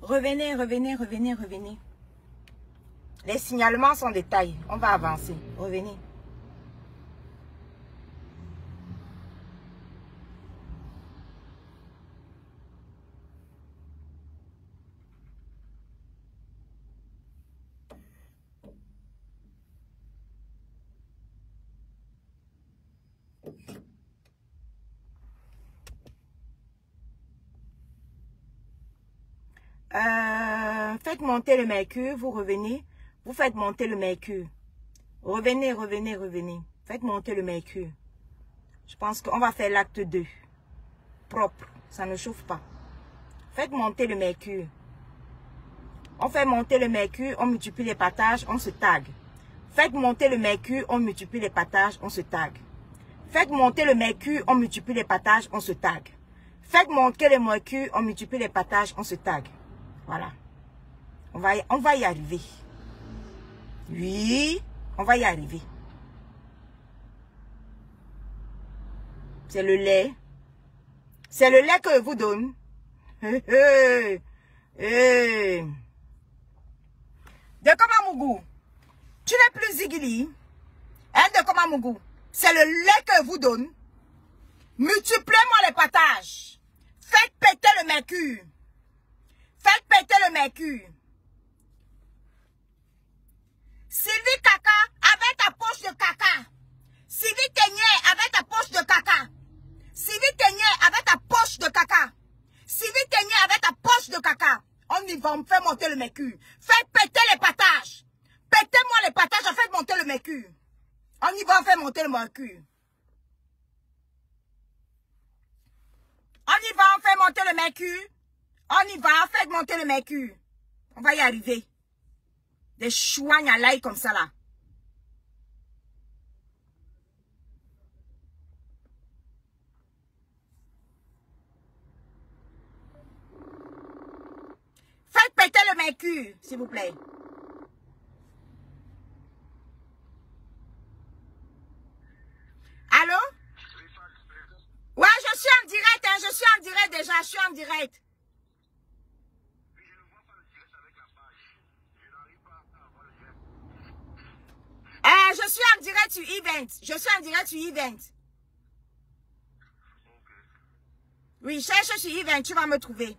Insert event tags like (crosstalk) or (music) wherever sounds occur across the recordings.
Revenez, revenez, revenez, revenez. Les signalements sont des tailles. On va avancer. Revenez. Euh, faites monter le mercure, vous revenez. Vous faites monter le mercure. Revenez, revenez, revenez. Faites monter le mercure. Je pense qu'on va faire l'acte 2. Propre. Ça ne chauffe pas. Faites monter le mercure. On fait monter le mercure, on multiplie les patages, on se tag. Faites monter le mercure, on multiplie les patages, on se tag. Faites monter le mercure, on multiplie les patages, on se tag. Faites monter le mercure, on multiplie les patages, on se tag. Voilà. On va, y arriver. Oui, on va y arriver. C'est le lait. C'est le lait que je vous donne. De Komamougou. Tu n'es plus Zigili. Hein, de Komamougou? C'est le lait que je vous donne. Multipliez-moi les patages. Faites péter le mercure. Faites péter le mercure. Sylvie Caca avec ta poche de caca. Sylvie Teignet avec ta poche de caca. Sylvie Teignet avec ta poche de caca. Sylvie Teignet avec ta poche de caca. On y va, on fait monter le mercure. Faites péter les patages. Pétez-moi les patages, on fait monter le mercure. On y va, on fait monter le mercure. On y va, on fait monter le mercure. On y va, faites monter le mercure. On va y arriver. Des chouagnes à l'ail comme ça là. Faites péter le mercure, s'il vous plaît. Allô? Ouais, je suis en direct, hein, je suis en direct déjà, je suis en direct. Eh, je suis en direct sur Event. Je suis en direct sur Event. Oui, cherche sur Event, tu vas me trouver.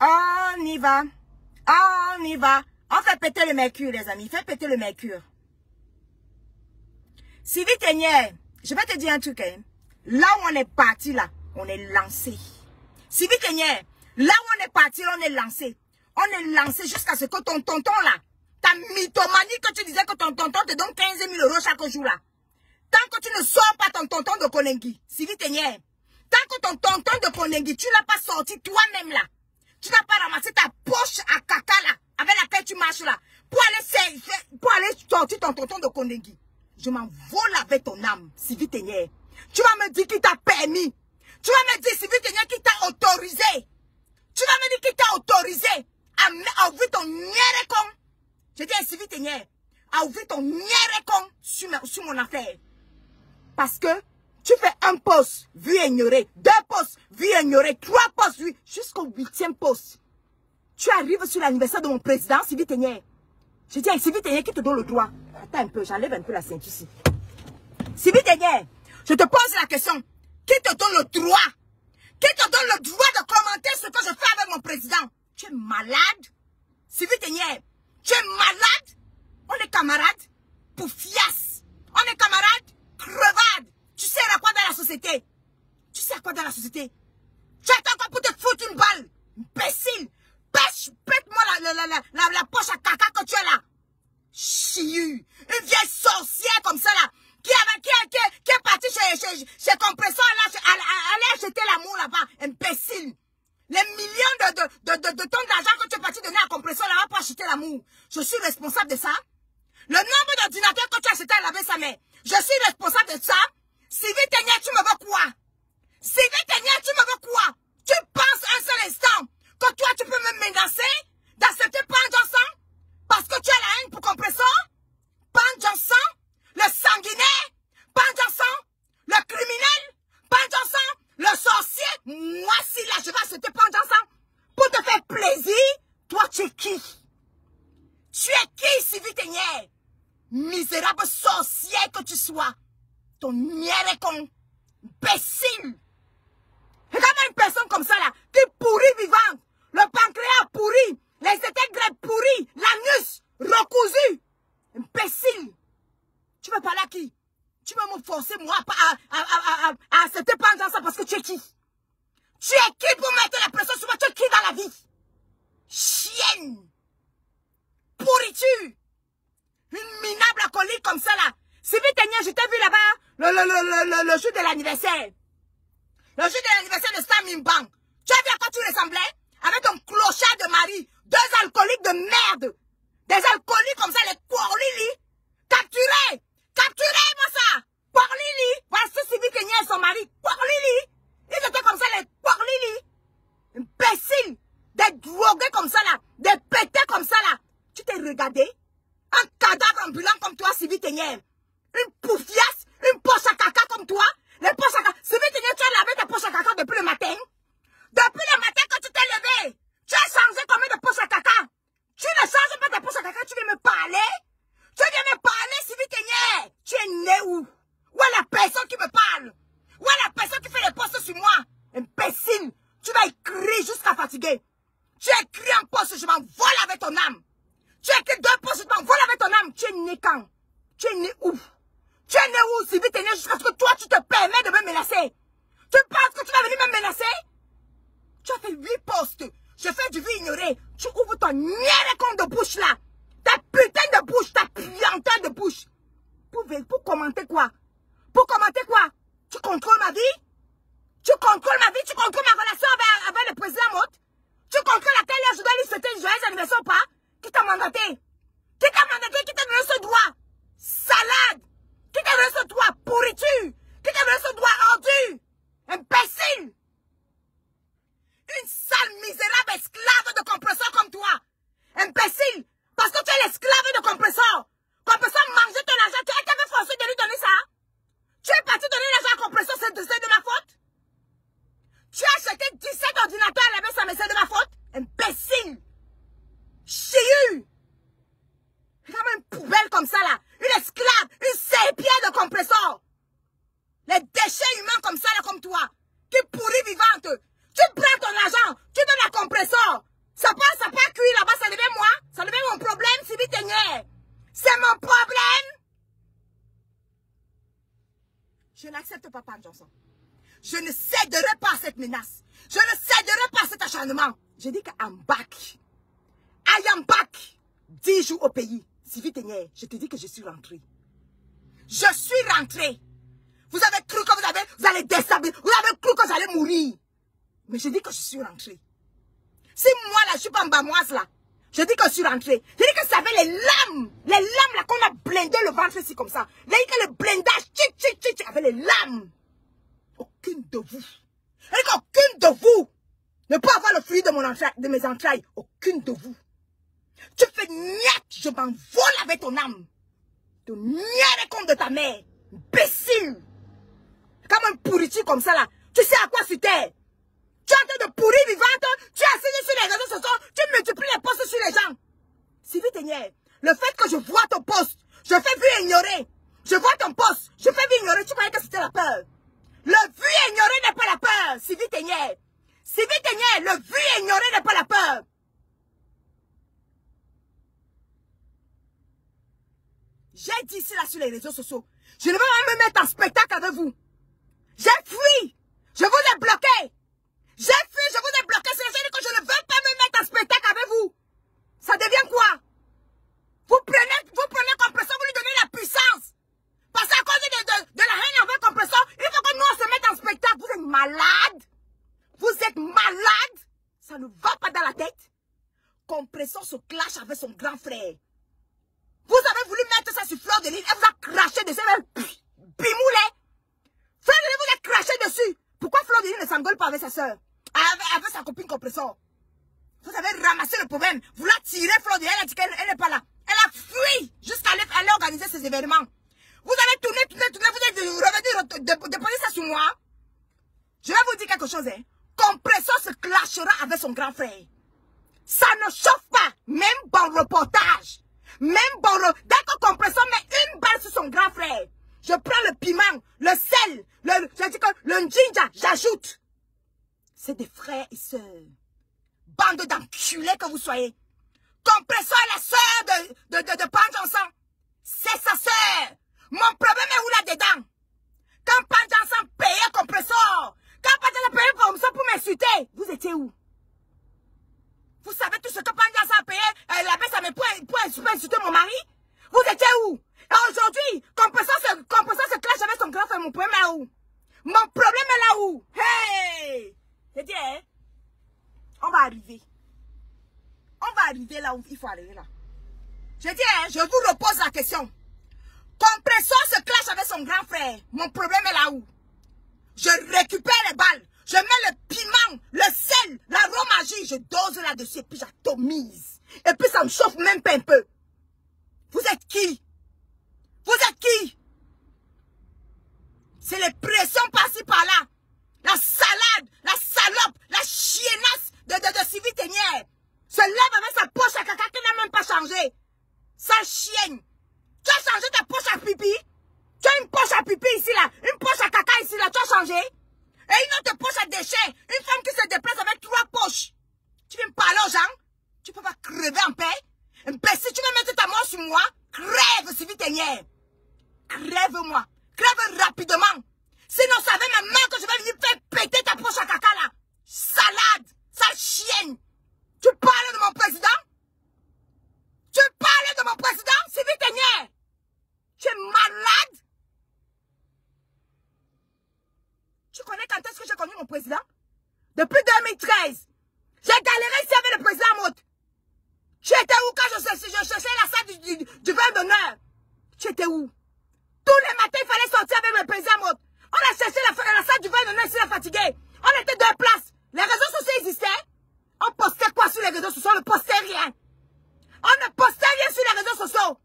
On y va. On y va. On fait péter le mercure, les amis. Faites péter le mercure. Si vite je vais te dire un truc. Hein. Là où on est parti, là, on est lancé. Si vite là où on est parti, on est lancé. On est lancé jusqu'à ce que ton tonton là, ta mythomanie que tu disais que ton tonton te donne 15 000 euros chaque jour là. Tant que tu ne sors pas ton tonton de Konengi, si vite tant que ton tonton de Konengi, tu n'as pas sorti toi-même là, tu n'as pas ramassé ta poche à caca là, avec laquelle tu marches là, pour aller, pour aller sortir ton tonton de Konengi. Je m'en vole avec ton âme, si vite Tu vas me dire qui t'a permis tu vas me dire, si quelqu'un qui t'a autorisé. Tu vas me dire qui t'a autorisé à, ouvrir ton con. Je dis, si vite à ouvrir ton con sur, sur mon affaire. Parce que tu fais un poste, vu ignoré, deux postes, vu ignoré, trois postes, vu, jusqu'au huitième poste. Tu arrives sur l'anniversaire de mon président, Sylvie vite Je dis, Sylvie Teignet qui te donne le droit. Attends un peu, j'enlève un peu la ceinture ici. Sylvie Teignet, je te pose la question. Qui te donne le droit Qui te donne le droit de commenter ce que je fais avec mon président. Tu es malade. Sylvie Teignet, tu es malade. On est camarades. Pour fias. On est camarades. Crevade. Tu sais à quoi dans la société? Tu sais à quoi dans la société? Tu attends encore pour te foutre une balle. Imbécile. Pêche, pète-moi la, la, la, la, poche à caca que tu as là. Chiu. Une vieille sorcière comme ça là. Qui, avait, qui, est parti chez, chez, chez Compresseur, aller jeter l'amour là-bas, imbécile. Les millions de, de, de, de, tonnes d'argent que tu es parti donner à compression là-bas pour acheter l'amour. Je suis responsable de ça. Le nombre d'ordinateurs que tu as acheté à laver sa mère. Je suis responsable de ça. Sylvie Tenia, tu me veux quoi? Sylvie Tenia, tu me veux quoi? Tu penses un seul instant que toi, tu peux me menacer d'accepter Pan Johnson parce que tu as la haine pour compression Pan Johnson, le sanguinaire? Pan le criminel? Pan le sorcier? Moi, si là, je vais accepter Pan pour te faire plaisir, toi, tu es qui? Tu es qui, Sylvie Ténière? Misérable sorcier que tu sois. Ton nière con. Imbécile. Regarde une personne comme ça là, qui pourrit vivante. Le pancréas pourri. Les intègres pourris. L'anus recousu. Imbécile. Tu veux parler à qui? Tu veux me forcer moi à, à, à, à accepter pas ça parce que tu es qui? Tu es qui pour mettre la pression sur moi? Tu es qui dans la vie? Chienne Pourriture Une minable alcoolique comme ça là. Si vite je t'ai vu là-bas le, le, le, le, le jour de l'anniversaire. Le jour de l'anniversaire de Stam Bang. Tu as vu à quoi tu ressemblais? Avec ton clochard de mari. Deux alcooliques de merde. Des alcooliques comme ça, les Quarlili. Capturés. Capturés, moi ça. Quarlili. Voici Sylvie Kenya et son mari. Quarlili. Ils étaient comme ça, les Quarlili. Imbéciles. Des drogués comme ça là. Des pétés comme ça là. Tu t'es regardé? Un cadavre ambulant comme toi, Sylvie Kenya. Une poufiasse une poche à caca comme toi Les poches à caca. Vite, tu as lavé tes poches à caca depuis le matin? Depuis le matin que tu t'es levé. Tu as changé combien de poches à caca Tu ne changes pas tes poches à caca, tu viens me parler? Tu viens me parler, si vite, Tu es né où? Où est la personne qui me parle? Où est la personne qui fait les postes sur moi? Imbécile Tu vas écrire jusqu'à fatiguer. Tu écris un poste, je m'envole avec ton âme. Tu écris deux postes, je m'envole avec ton âme. Tu es né quand? Tu es né où? Tu es né où, si vite jusqu'à ce que toi, tu te permets de me menacer? Tu penses que tu vas venir me menacer? Tu as fait huit postes. Je fais du vie ignoré. Tu ouvres ton con de bouche là. Ta putain de bouche, ta puanteur de bouche. Pour, pour commenter quoi? Pour commenter quoi? Tu contrôles ma vie? Tu contrôles ma vie Tu contrôles ma relation avec, avec le président Mott Tu contrôles à quelle heure je dois lui souhaiter une joyeuse anniversaire ou pas Qui t'a mandaté Qui t'a mandaté Qui t'a donné ce droit Salade qui t'a donné ce doigt pourriture Qui t'a donné ce doigt rendu Imbécile Une sale misérable esclave de compresseur comme toi Imbécile Parce que tu es l'esclave de compresseur Compresseur mangeait ton argent, tu été forcé de lui donner ça Tu es parti donner l'argent à compresseur, c'est de, de ma faute Tu as acheté 17 ordinateurs à la mais c'est de ma faute Imbécile Chiu Comme une poubelle comme ça là une esclave, une serpillère de compresseur. Les déchets humains comme ça, là, comme toi, qui pourrit vivante. Tu prends ton argent, tu donnes la compresseur. Ça passe, ça pas cuit là-bas, ça devient moi. Ça devient mon problème, si vite C'est mon problème. Je n'accepte pas Pan Johnson. Je ne céderai pas à cette menace. Je ne céderai pas à cet acharnement. Je dis que I'm back. I am back. Dix jours au pays. Sylvie Ténière, je te dis que je suis rentrée. Je suis rentrée. Vous avez cru que vous, avez, vous allez déstabiliser. Vous avez cru que j'allais mourir. Mais je dis que je suis rentrée. Si moi, là, je suis pas en bamoise, là, je dis que je suis rentrée. Je dis que ça avait les lames. Les lames, là, qu'on a blindé le ventre ici, comme ça. Là, que le blindage, tchic, tchic, tchic, avait les lames. Aucune de vous. Je dis qu'aucune de vous ne peut avoir le fruit de, mon de mes entrailles. dans la tête Compressor se clash avec son grand frère. Vous avez voulu mettre ça sur Fleur de l'île. Elle vous a craché dessus. Bimoulet. Fleur de l'île vous a craché dessus. Pourquoi Fleur de ne s'engueule pas avec sa soeur avec, sa copine Compressor. Vous avez ramassé le problème. Vous l'avez tiré Fleur de. Elle a dit qu'elle n'est pas là. Elle a fui jusqu'à aller organiser ses événements. Vous avez tourné, tourné, tourné. Vous êtes revenu déposer ça sur moi. Je vais vous dire quelque chose. Hein. Compresseur se clashera avec son grand frère. Ça ne chauffe pas, même bon reportage. Même bon le... Dès que compresseur met une balle sur son grand frère, je prends le piment, le sel, le, je dis que le ginger, j'ajoute. C'est des frères et sœurs. Bande d'enculés que vous soyez. Compresseur est la sœur de, de, de, de Panjansan. C'est sa sœur. Mon problème est où là-dedans? Quand Panjansan payait compresseur, quand payait compresseur pour m'insulter, vous étiez où? Vous savez tout ce que Panjansan a payé, euh, la baisse à mes pour, pour insulter mon mari? Vous étiez où? Et aujourd'hui, compresseur se, se clash avec son grand frère, mon problème est là où? Mon problème est là où? Hey! C'est dit, hein? On va arriver. On va arriver là où il faut arriver là. Je dis, hein, je vous repose la question. Compresseur se clash avec son grand frère. Mon problème est là où? Je récupère les balles. Je mets le piment, le sel, l'aromagie. Je dose là-dessus et puis j'atomise. Et puis ça me chauffe même pas un peu. Vous êtes qui? Vous êtes qui? C'est les pressions par-ci par-là. La salade, la salope, la chiennasse de, de, de Sylvie se lève avec sa poche à caca qui n'a même pas changé. Sa chienne. Tu as changé ta poche à pipi? Tu as une poche à pipi ici là, une poche à caca ici là, tu as changé Et une autre poche à déchets, une femme qui se déplace avec trois poches. Tu viens me parler aux gens Tu peux pas crever en paix si tu veux mettre ta mort sur moi, crève Sylvie Ténière. Crève-moi. Crève rapidement. Sinon, ça va ma main que je vais venir faire péter ta poche à caca là. Salade, sale chienne. Tu parles de mon président? Tu parles de mon président Sylvie Ténière Tu es malade? Tu connais quand est-ce que j'ai connu mon président? Depuis 2013. J'ai galéré ici avec le président Mout. Tu étais où quand je, cherchais la salle du, vin d'honneur? Tu étais où? Tous les matins, il fallait sortir avec le président Mout. On a cherché la, la salle du vin d'honneur ici, la fatigué. On était deux places. Les réseaux sociaux existaient. On postait quoi sur les réseaux sociaux? On ne postait rien. On ne postait rien sur les réseaux sociaux.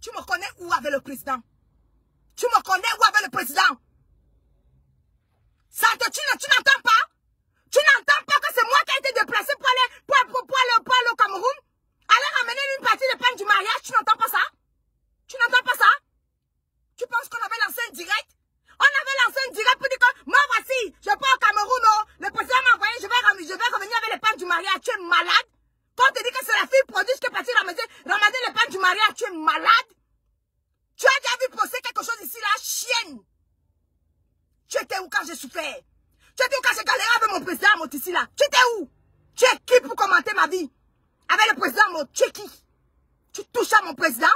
Tu me connais où avec le président? Tu me connais où avec le président? Tu, n'entends pas? Tu n'entends pas que c'est moi qui ai été déplacé pour aller, pour, aller, au Cameroun? Aller ramener une partie des peines du mariage, tu n'entends pas ça? Tu n'entends pas ça? Tu penses qu'on avait lancé un direct? On avait lancé une direct pour dire que moi voici, je pars au Cameroun, non. Le président m'a envoyé, je vais, je vais revenir avec les pannes du mariage. Tu es malade? Quand on te dit que c'est la fille prodige qui est partie ramasser, ramasser les pannes du mariage, tu es malade? Tu as déjà vu poster quelque chose ici, là, chienne? Tu étais où quand j'ai souffert? Tu étais où quand j'ai galéré avec mon président, ici, là? Tu étais où? Tu es qui pour commenter ma vie? Avec le président, mon, tu es qui? Tu touches à mon président?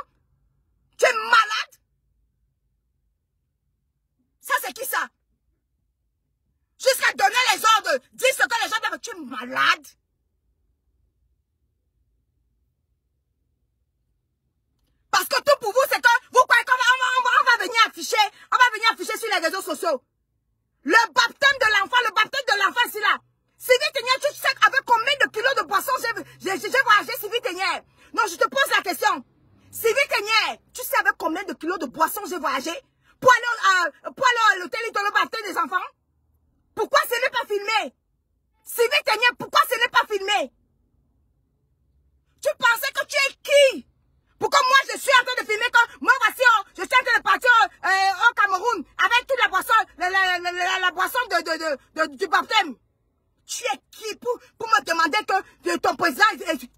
Tu es malade? Ça, c'est qui ça? Jusqu'à donner les ordres, dire ce que les gens doivent. Tu es malade? Parce que tout pour vous, c'est que vous croyez qu'on va, va, venir afficher, on va venir afficher sur les réseaux sociaux. Le baptême de l'enfant, le baptême de l'enfant, c'est là. Sylvie Ténière, tu sais avec combien de kilos de poisson j'ai voyagé, Sylvie Ténière Non, je te pose la question. Sylvie Ténière, tu sais avec combien de kilos de poisson j'ai voyagé? Pour aller, à, pour aller à l'hôtel le des enfants Pourquoi ce n'est pas filmé? Sylvie Ténier, pourquoi ce n'est pas filmé? Tu pensais que tu es qui? Pourquoi moi je suis en train de filmer quand moi voici, oh, je suis en train de partir euh, au Cameroun avec toute la boisson, la, la, la, la boisson de, de, de, du baptême. Tu es qui pour, pour me demander que ton président,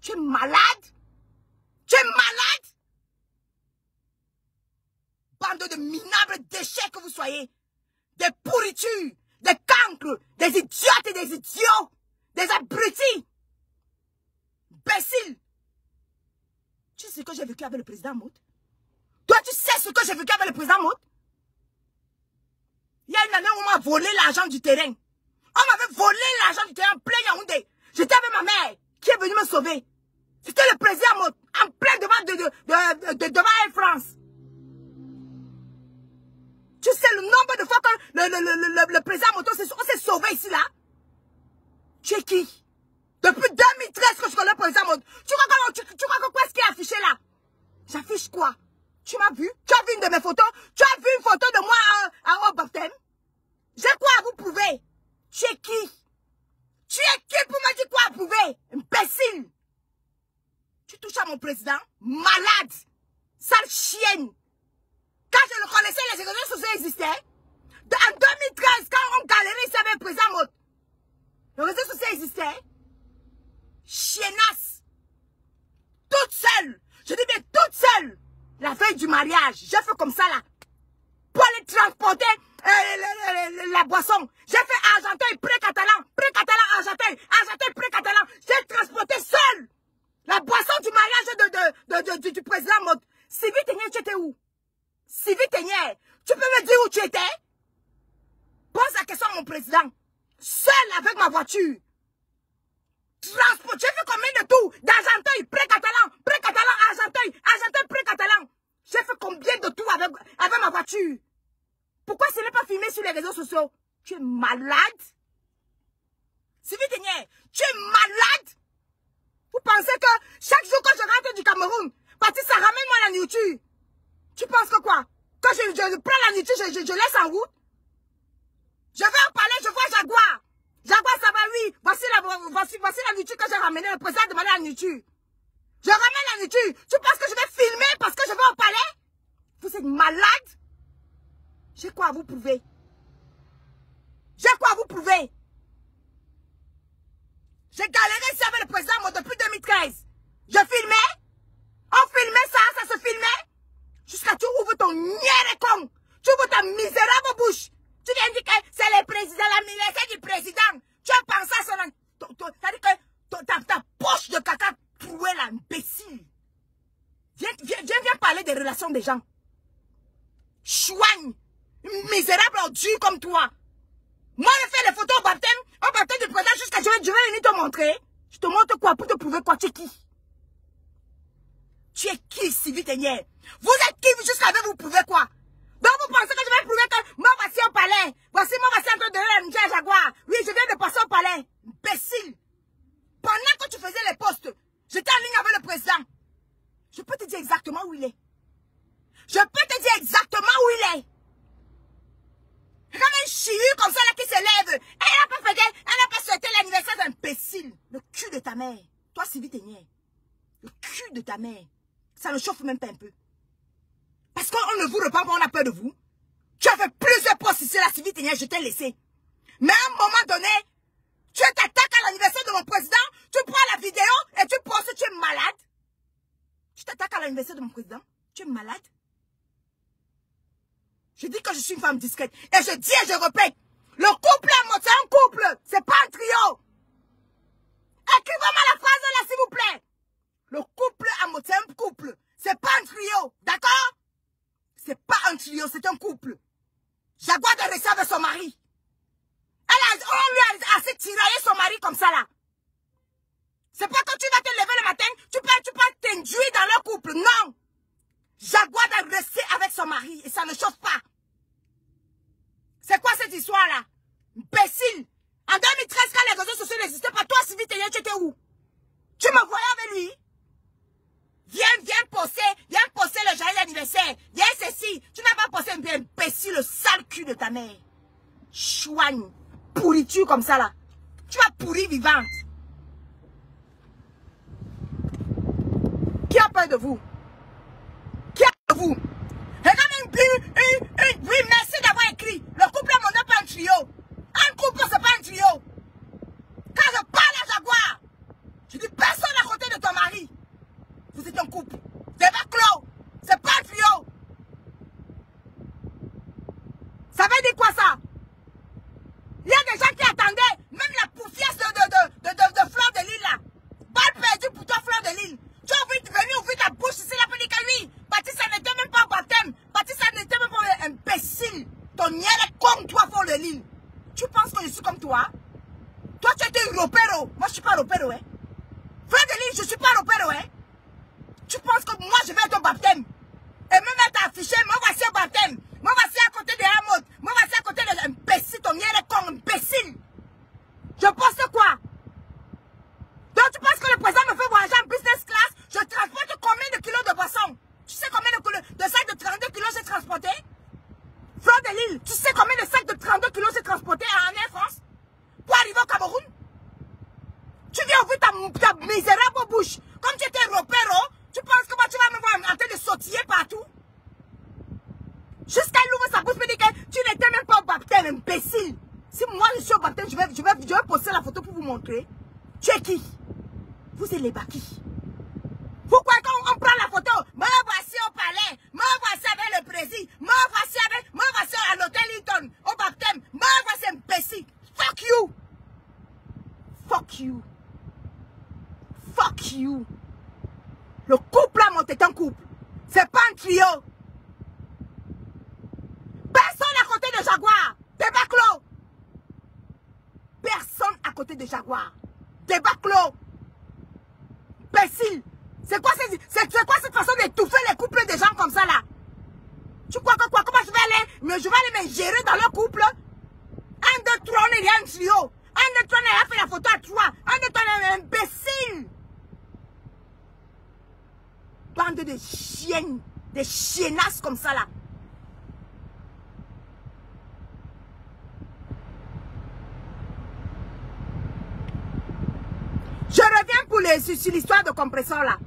tu es malade? Tu es malade? Bande de minables déchets que vous soyez, des pourritures, des cancres, des idiotes et des idiots, des abrutis, imbéciles. Tu sais ce que j'ai vécu avec le président Mout Toi, tu sais ce que j'ai vécu avec le président Mout Il y a une année où on m'a volé l'argent du terrain. On m'avait volé l'argent du terrain en plein Yaoundé. J'étais avec ma mère qui est venue me sauver. C'était le président Mout Vous êtes qui jusqu'à vous prouver quoi? Donc vous pensez que je vais prouver que moi voici au palais. Voici moi voici en train de donner la Jaguar. Oui, je viens de passer au palais. Imbécile. Pendant que tu faisais les postes, j'étais en ligne avec le président. Je peux te dire exactement où il est. Je peux te dire exactement où il est. Comme un chihu comme ça là qui se lève. Elle n'a pas fait, elle n'a pas souhaité l'anniversaire d'imbécile. Le cul de ta mère. Toi, Sylvie Ténier. Le cul de ta mère. Ça ne chauffe même pas un peu. Parce qu'on ne vous reprend pas, on a peur de vous. Tu as fait plusieurs postes ici, la civile je t'ai laissé. Mais à un moment donné, tu t'attaques à l'anniversaire de mon président, tu prends la vidéo et tu penses que tu es malade. Tu t'attaques à l'anniversaire de mon président, tu es malade. Je dis que je suis une femme discrète. Et je dis et je répète, le couple c'est un couple, c'est pas un trio. Écrivez-moi la phrase là, s'il vous plaît. Le couple à un couple, c'est pas un trio, d'accord? C'est pas un trio, c'est un couple. Jaguar de rester avec son mari. Elle a, on lui a assez tiraillé son mari comme ça là. C'est pas que tu vas te lever le matin, tu peux, tu t'induire dans leur couple. Non. Jaguar doit rester avec son mari et ça ne chauffe pas. C'est quoi cette histoire là? Imbécile. En 2013, quand les réseaux sociaux n'existaient pas, toi, Sylvie tu étais où? Tu me voyais avec lui? Viens, viens poser, viens poser le joyeux anniversaire. Viens ceci. Tu n'as pas posé un imbécile, le sale cul de ta mère. Chouagne. Pourriture comme ça là? Tu vas pourrir vivante. Qui a peur de vous? Qui a peur de vous? Regarde oui, merci d'avoir écrit. Le couple mon n'est pas un trio. Un couple, c'est pas un trio. Quand je parle à Jaguar, je dis personne à côté de ton mari. Vous êtes un couple. C'est pas clos. C'est pas un trio. Ça veut dire quoi ça? Il y a des gens qui attendaient même la poufiasse de, de, de, de, de, Fleur de Lille là. Balle perdue pour toi, Fleur de Lille. Tu as envie de venir ouvrir ta bouche ici dire que lui, ça n'était même pas baptême. ça n'était même pas un imbécile. Ton niel est comme toi, Fleur de Lille. Tu penses que je suis comme toi? Toi, tu étais Ropero. Moi, je suis pas Ropero, hein. Fleur de Lille, je suis pas Ropero, hein. Tu penses que moi, je vais être au baptême? Et me mettre moi voici au baptême? Moi voici à côté de Hamod. Moi voici à côté de l'imbécile, ton mien est con, imbécile. Je pense quoi Donc tu penses que le président me fait voyager en business class Je transporte combien de kilos de boissons tortiller partout. Jusqu'à l'ouvre sa bouche me dit que tu n'étais même pas au baptême, imbécile. Si moi je suis au baptême, je vais, je vais, je vais poster la photo pour vous montrer. Tu es qui Vous êtes les baquis. Pourquoi quand on prend la photo, me voici au palais, me voici avec le président, me voici avec, me voici à l'hôtel Hilton, au baptême, me voici imbécile. Fuck you. Fuck you. Fuck you. Le couple là, mon est un couple. C'est pas un trio. Personne à côté de Jaguar. Débat clos. Personne à côté de Jaguar. Débat clos. Imbécile. C'est quoi, c'est quoi cette façon d'étouffer les couples des gens comme ça là Tu crois que quoi Comment je vais aller Mais je vais aller me gérer dans le couple Un, deux, trois, on est un trio. Un, deux, trois, on a fait la photo à trois. Un, deux, trois, on est imbécile. Bande de chiennes, des chiennasses comme ça là. Je reviens pour les, sur l'histoire de compresseur là.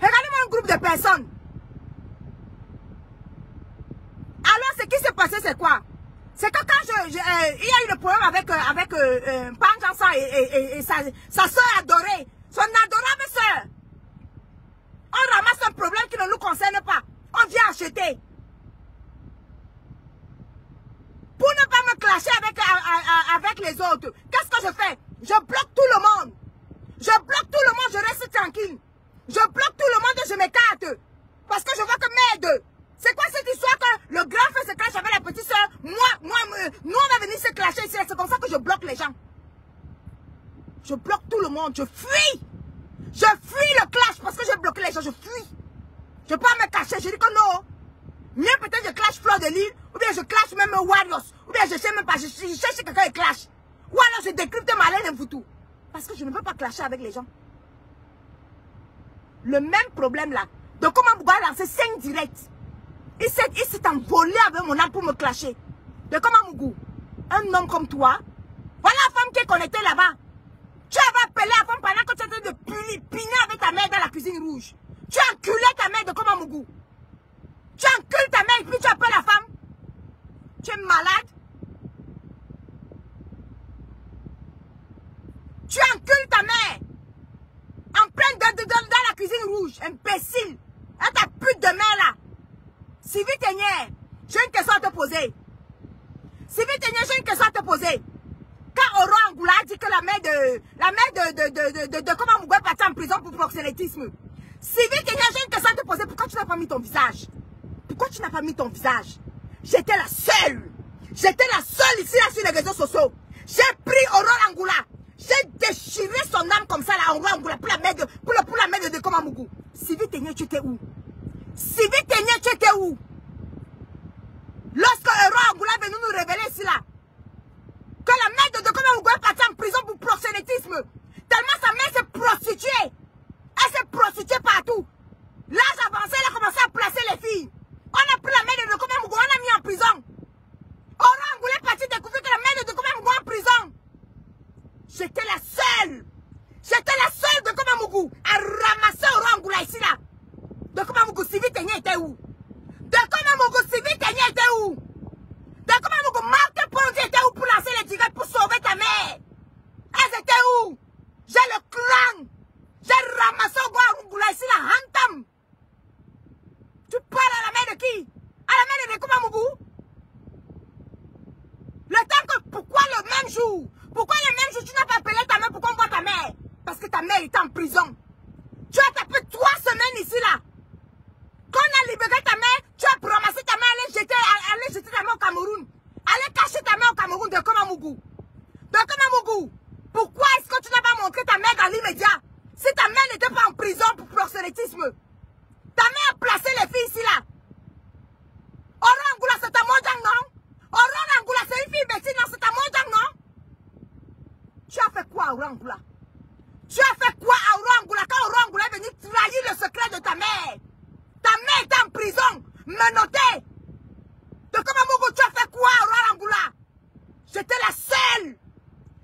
Regardez-moi un groupe de personnes. Alors, ce qui s'est passé, c'est quoi C'est que quand je, je euh, il y a eu le problème avec, euh, avec euh, euh et, et, et, sa, sa soeur adorée, son adorable soeur. On ramasse un problème qui ne nous concerne pas. On vient acheter. Pour ne pas me clasher avec, avec les autres, qu'est-ce que je fais Je bloque tout le monde. Je bloque tout le monde, je reste tranquille. Je bloque tout le monde et je m'écarte. Parce que je vois que merde. C'est quoi cette histoire que le grand frère se clash avec la petite soeur Moi, moi, nous on va venir se clasher ici. C'est comme ça que je bloque les gens. Je bloque tout le monde. Je fuis. Je fuis le clash parce que j'ai bloqué les gens. Je fuis. Je peux pas me cacher. Je dis que non. Mieux peut-être je clash Fleur de Lille. Ou bien je clash même Warriors. Ou bien je sais même pas. Je, cherche quelqu'un et clash. Ou alors je décrypte malin et tout. Parce que je ne veux pas clasher avec les gens. Le même problème là. Donc comment vous a lancé 5 directs? Il s'est envolé avec mon âme pour me clasher. De comment Mougou? Un homme comme toi Voilà la femme qui est connectée là-bas. Tu avais appelé la femme pendant que tu étais de piner avec ta mère dans la cuisine rouge. Tu as ta mère de comment Mougou? Tu as enculé ta mère et puis tu appelles la femme. Tu es malade? Ta mère en pleine dans, dans la cuisine rouge, imbécile. À ta pute de mère là. Sylvie Ténière, j'ai une question à te poser. Sylvie Ténière, j'ai une question à te poser. Quand Oro Angoula a dit que la mère de, la mère de, de, de, de, de, comment Mougoué partit en prison pour proxénétisme. Sylvie Ténière, j'ai une question à te poser. Pourquoi tu n'as pas mis ton visage? Pourquoi tu n'as pas mis ton visage? J'étais la seule. J'étais la seule ici là sur les réseaux sociaux. J'ai pris Aurore Angoula. J'ai déchiré son âme comme ça là en rang pour la mettre pour pour la de Komamougou. Sylvie Ténier, tu étais où? Sylvie Ténier, tu étais où? Lorsque un roi Angoula est venu nous révéler cela, que la mère de Komamougou est partie en prison pour proxénétisme, tellement sa mère s'est prostituée. Elle s'est prostituée partout. L'âge avancé, elle a commencé à placer les filles. On a pris la mère de Komamougou, on l'a mis en prison. Aura Angoula est parti découvrir que la mère de Komamougou est en prison. J'étais la seule. J'étais la seule de Komamougou à ramasser au Rangoula ici là. De Komamougou, Sylvie Ténia était où? De Komamougou, Sylvie Ténia était où? De Komamougou, Marc Ponzi était où pour lancer les directs pour sauver ta mère? Elles étaient où? J'ai le clan. J'ai ramassé au Rangoula ici là, Hantam. Tu parles à la mère de qui? À la mère de Komamougou? Le temps que, pourquoi le même jour pourquoi le même jour tu n'as pas appelé ta mère pour qu'on voit ta mère? Parce que ta mère est en prison. Tu as tapé trois semaines ici là. Quand on a libéré ta mère, tu as ramassé ta mère, aller jeter, aller jeter ta mère au Cameroun. Aller cacher ta mère au Cameroun de Komamougou. De Komamougou. Pourquoi est-ce que tu n'as pas montré ta mère dans l'immédiat? Si ta mère n'était pas en prison pour proxénétisme. Ta mère a placé les filles ici là. Orangoula, c'est ta mojang, non? Orangoula, c'est une fille imbécile, non? C'est ta mojang, non? Tu as fait quoi à Orangula? Tu as fait quoi à Orangula? Quand Orangula est venu trahir le secret de ta mère Ta mère est en prison, menottée. De Kamamogo, tu as fait quoi à Orangula? J'étais la seule.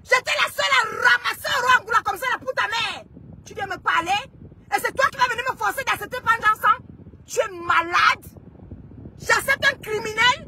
J'étais la seule à ramasser Orangula comme ça pour ta mère. Tu viens me parler et c'est toi qui vas venir me forcer d'accepter pendant Tu es malade J'accepte un criminel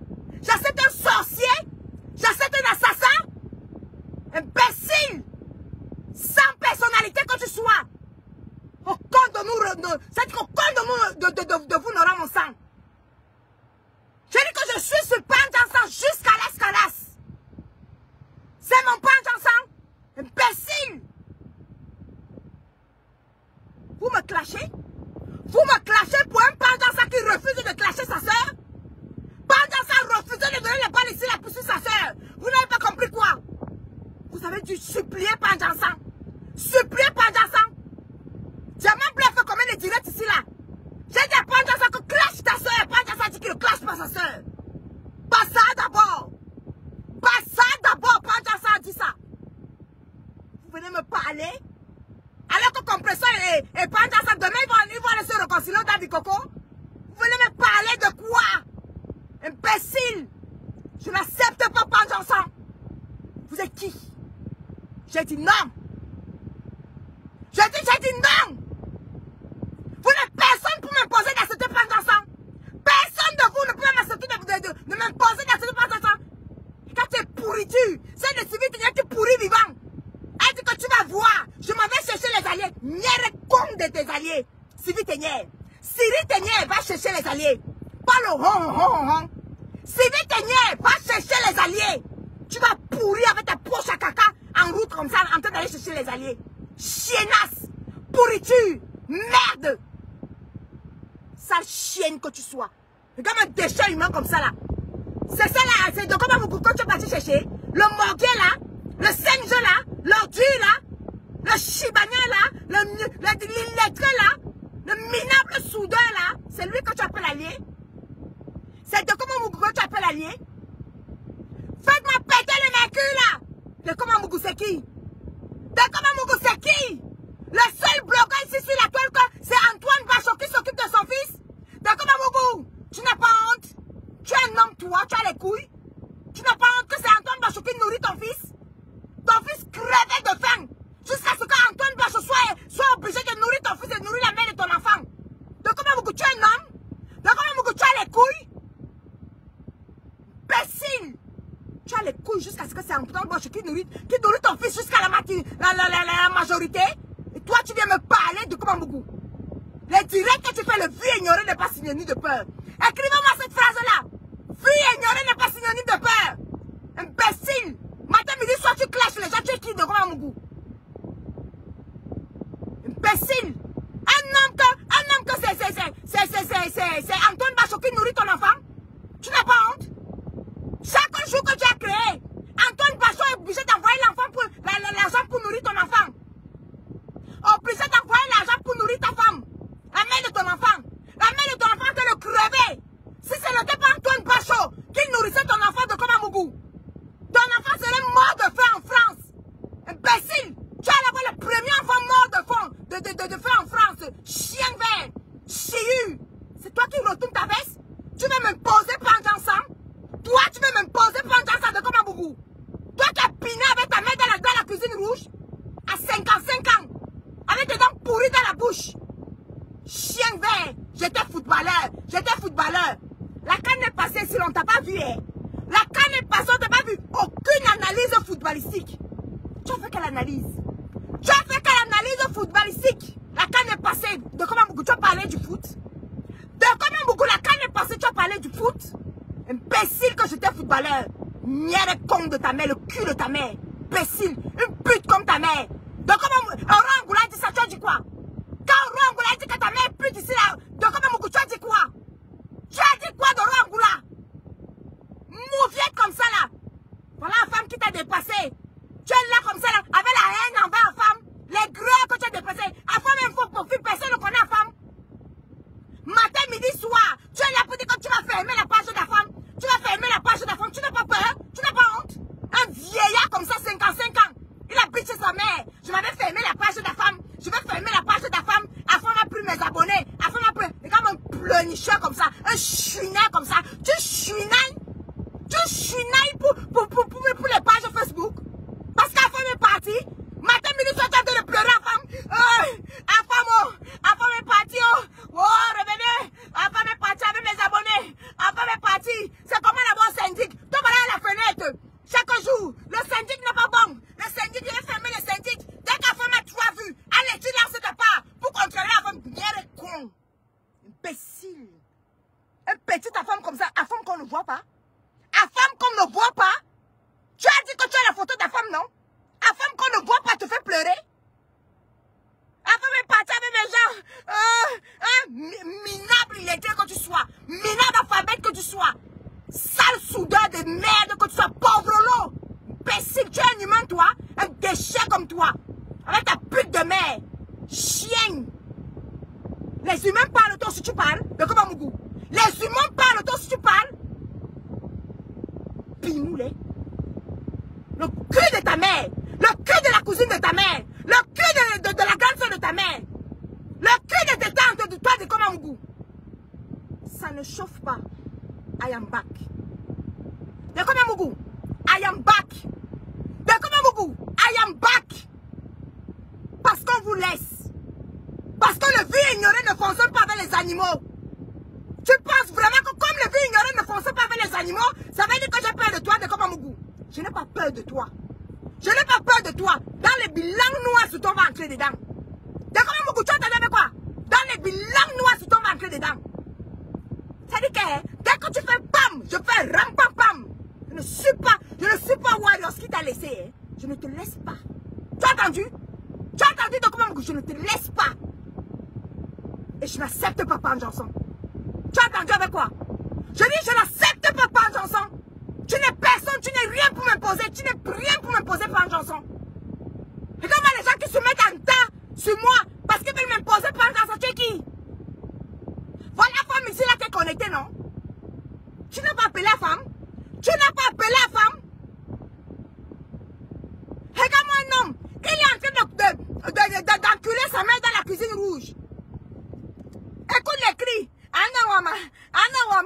tricheur comme ça, un chouinard comme ça. Tu chouinailles, tu chouinailles pour, pour, pour,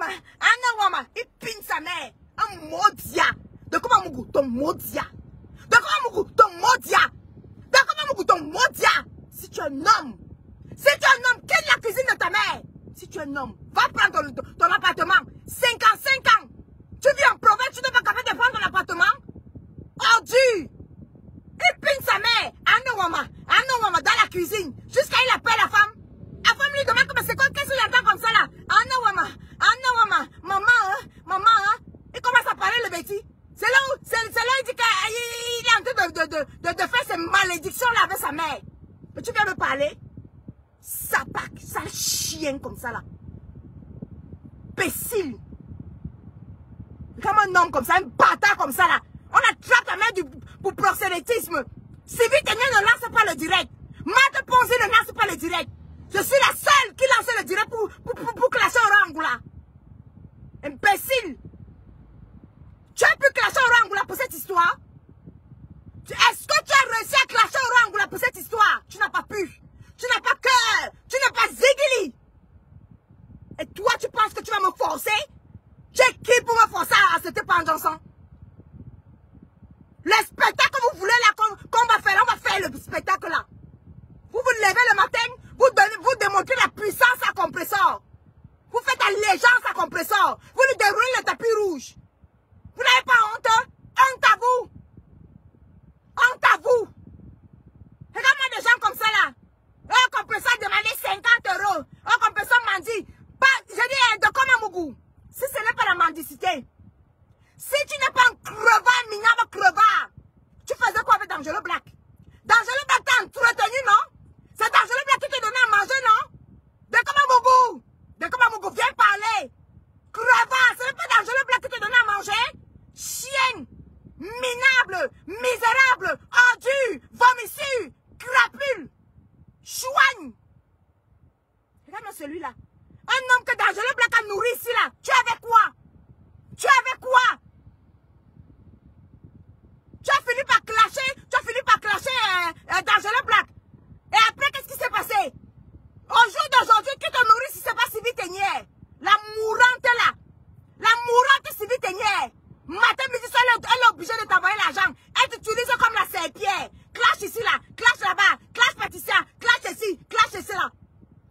wama, ana wama, ipin sa mère. Un modia. De comment mougou ton modia? De comment mougou ton modia? De comment mougou ton modia? Si tu es un homme, si tu es un homme, quelle est la cuisine de ta mère? Si tu es un homme, va prendre ton, appartement. 5 ans, 5 ans. Tu vis en province, tu n'es pas capable de prendre ton appartement Ordu oh, Et pince sa mère Anouama Anouama dans la cuisine Ça là, Pécile. Comme un homme comme ça, un bâtard comme ça là. Matin, midi, elle est obligée de t'envoyer l'argent. Elle t'utilise comme la serpillère. Clash ici, là. Clash là-bas. Clash pâtissier. Clash ici. Clash ici, là.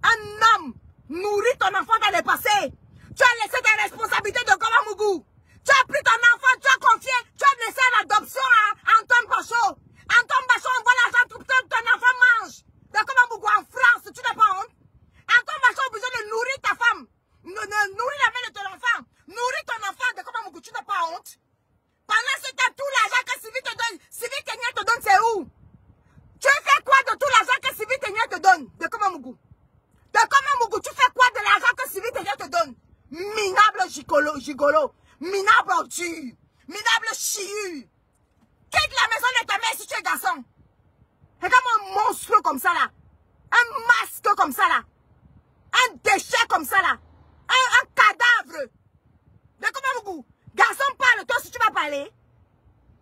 Un homme nourrit ton enfant dans le passé. Tu as laissé tes responsabilités de Gomamougou. Tu as pris ton enfant, tu as confié, tu as laissé l'adoption à Antoine Bachot. Pendant ce temps, tout l'argent que Sylvie te donne, Sylvie Kenya te donne, c'est où? Tu fais quoi de tout l'argent que Sylvie te donne? De comment Mougou? De comment Mougou? Tu fais quoi de l'argent que Sylvie Kenya te donne? Minable gigolo. Minable ordure. Minable chiu. Quitte la maison de ta mère si tu es garçon. Regarde-moi un monstre comme ça là. Un masque comme ça là. Un déchet comme ça là. Un, un cadavre. De comment Mougou? Garçon parle, toi aussi tu vas parler.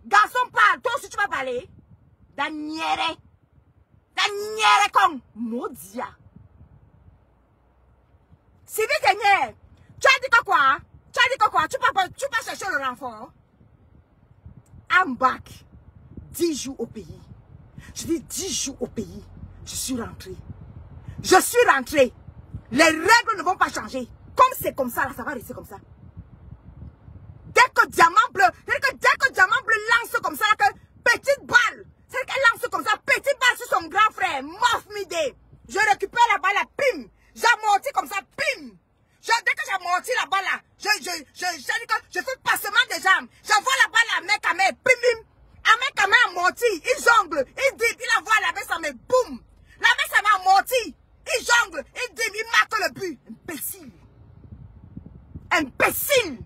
Garçon parle, toi aussi tu vas parler. Daniere. Daniere comme Modia. Sylvie Kenyer, tu as dit que quoi? Tu as dit que quoi? Tu peux, tu peux chercher le renfort hein? I'm back. 10 jours au pays. Je dis 10 jours au pays. Je suis rentrée. Je suis rentrée. Les règles ne vont pas changer. Comme c'est comme ça, là, ça va rester comme ça. Que Diamant Bleu, dès que, dès que Diamant Bleu lance comme ça, que petite balle, c'est qu'elle lance comme ça, petite balle sur son grand frère, Moff Midé. Je récupère la balle, là, pim. J'amortis comme ça, pim. Dès que j'amortis la balle là, je, je, je, je, je, fais passement des jambes. J'envoie la balle à mec à mec, pim, pim. À mec à mec amorti, il jongle, il dit, il envoie la baisse à mes boum. La baisse à m'a amorti, il jongle, il dit, il marque le but. Imbécile. Imbécile.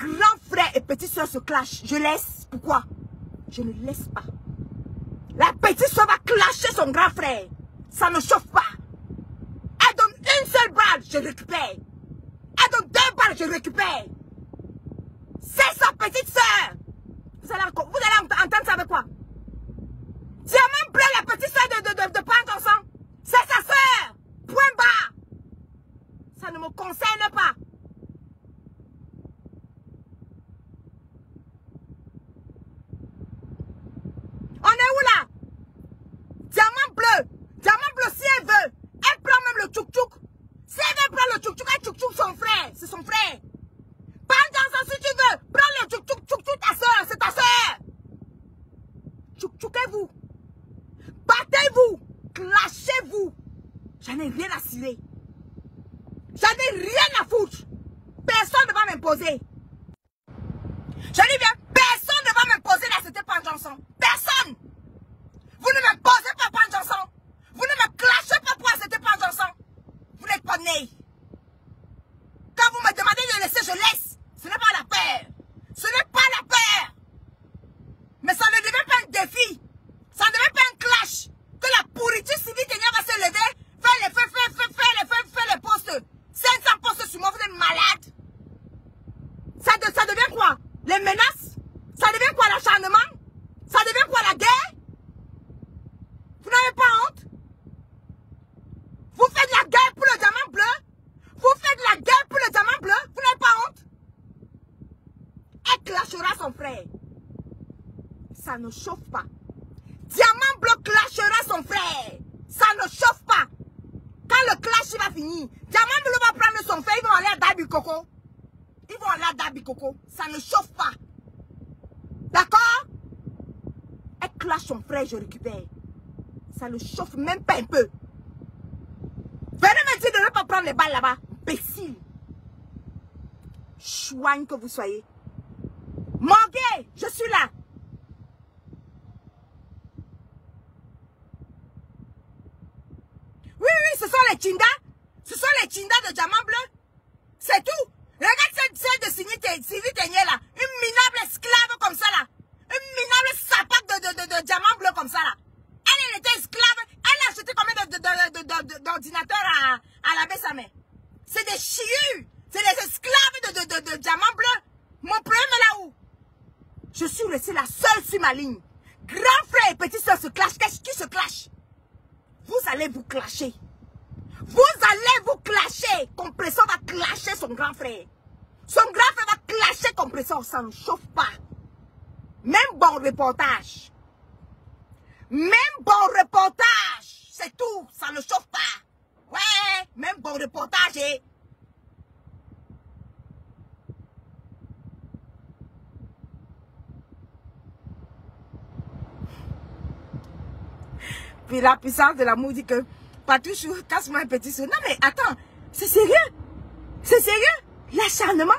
Grand frère et petite soeur se clashent. Je laisse. Pourquoi? Je ne laisse pas. La petite soeur va clasher son grand frère. Ça ne chauffe pas. Elle donne une seule balle, je récupère. Elle donne deux balles, je récupère. C'est sa petite soeur. Vous allez, entendre ça avec quoi? Diamant bleu, la petite soeur de, de, de, sang. C'est sa soeur. Point bas. Ça ne me concerne pas. Chouigne que vous soyez. Même bon reportage. C'est tout. Ça ne chauffe pas. Ouais. Même bon reportage. Eh. Puis la puissance de l'amour dit que Patouchou, casse-moi un petit sou. Non mais attends, c'est sérieux? C'est sérieux? L'acharnement?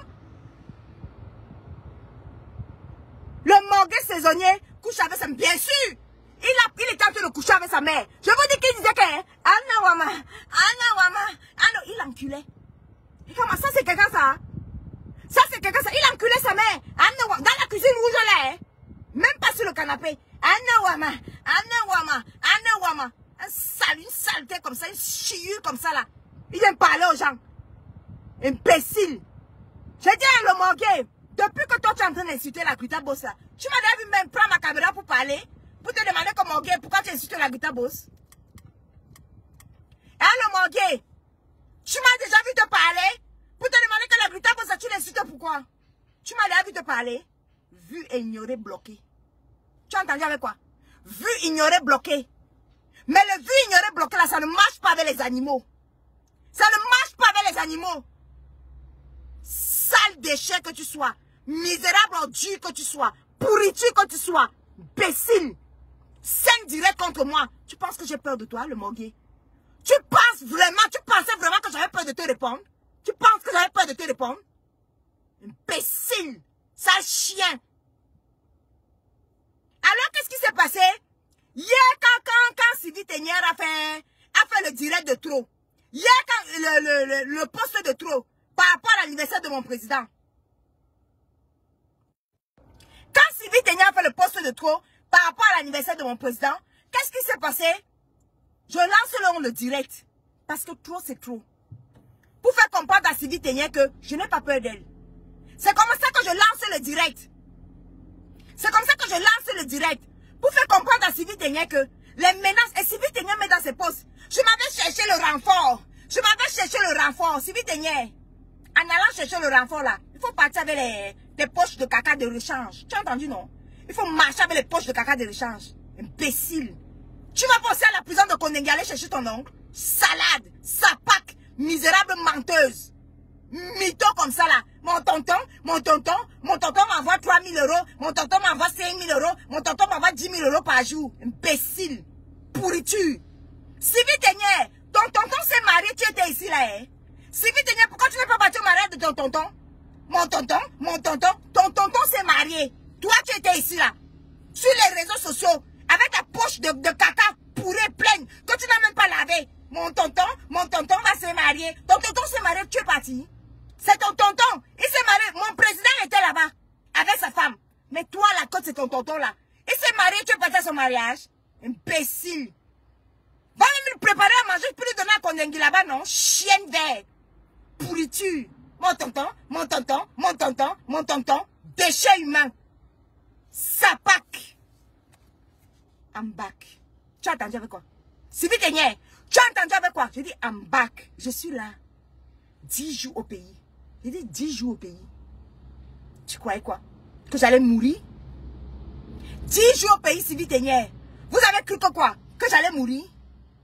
Le morgue saisonnier couche avec sa mère. Bien sûr il, a, il était en train de coucher avec sa mère. Je vous dis qu'il disait que Anna Wama, Anna Wama, Anna, il enculait. Comment ça c'est quelqu'un ça? Ça c'est quelqu'un ça. Il enculait sa mère. Anna Wama, dans la cuisine rouge là. Hein? Même pas sur le canapé. Anna Wama, Anna Wama, Anna Wama. Un sale, une saleté comme ça, une chiure comme ça là. Il vient parler aux gens. Imbécile. J'ai dit à le manquer. Depuis que toi tu es en train d'insulter la Grita Boss là, tu m'as vu même prendre ma caméra pour parler, pour te demander comment gay, pourquoi tu insultes la Grita Boss. Hein le manquer. Tu m'as déjà vu te parler, pour te demander que la Grita Boss tu Tu m'as l'air vu te parler. Vu, ignoré, bloqué. Tu as entendu avec quoi? Vu, ignoré, bloqué. Mais le vu, ignoré, bloqué là, ça ne marche pas avec les animaux. Ça ne marche pas avec les animaux. Sale déchet que tu sois. Misérable ordure que tu sois. Pourriture que tu sois. Bécile. Scène direct contre moi. Tu penses que j'ai peur de toi, le morguet Tu penses vraiment, tu pensais vraiment que j'avais peur de te répondre? Tu penses que j'avais peur de te répondre? Imbécile Sale chien Alors, qu'est-ce qui s'est passé? Hier, quand, quand, quand Sylvie Ténière a fait, a fait le direct de trop. Hier, quand le, le, le, poste de trop, par rapport à l'anniversaire de mon président. Quand Sylvie Ténière a fait le poste de trop, par rapport à l'anniversaire de mon président, qu'est-ce qui s'est passé? Je lance le, le direct. Parce que trop, c'est trop. Pour faire comprendre à Sylvie Ténière que je n'ai pas peur d'elle. C'est comme ça que je lance le direct. C'est comme ça que je lance le direct. Pour faire comprendre à Sylvie Ténière que les menaces... Et Sylvie Ténière met dans ses postes. Je m'avais cherché le renfort. Je m'avais cherché le renfort. Sylvie Ténière. En allant chercher le renfort là, il faut partir avec les, poches de caca de rechange. Tu as entendu non? Il faut marcher avec les poches de caca de rechange. Imbécile. Tu vas passer à la prison de Kondengue aller chercher ton oncle. Salade, sapac, misérable menteuse. Mytho comme ça là. Mon tonton, mon tonton, mon tonton m'envoie 3 000 euros. Mon tonton m'envoie 5 000 euros. Mon tonton m'envoie 10 000 euros par jour. Imbécile. Pourriture. Sylvie Ténière, ton tonton s'est marié, tu étais ici là. Hein? Sylvie Ténière, pourquoi tu ne pas battre au mariage de ton tonton? Mon tonton, mon tonton, ton tonton s'est marié. Toi, tu étais ici, là, sur les réseaux sociaux, avec ta poche de, caca pourrée, pleine, que tu n'as même pas lavé. Mon tonton, mon tonton va se marier. Ton tonton s'est marié, tu es parti. C'est ton tonton. Il s'est marié. Mon président était là-bas, avec sa femme. Mais toi, la côte, c'est ton tonton, là. Il s'est marié, tu es parti à son mariage. Imbécile. Va même lui préparer à manger, puis lui donner un condengui là-bas, non? Chienne verte. Pourriture mon tonton, mon tonton, mon tonton, mon tonton, déchets humains. Sapac. I'm back. Tu as entendu avec quoi? Sylvie tu as entendu avec quoi? Je dis, I'm back. Je suis là. Dix jours au pays. Je dis, dix jours au pays. Tu croyais quoi? Que j'allais mourir? Dix jours au pays, Sylvie Vous avez cru que quoi? Que j'allais mourir?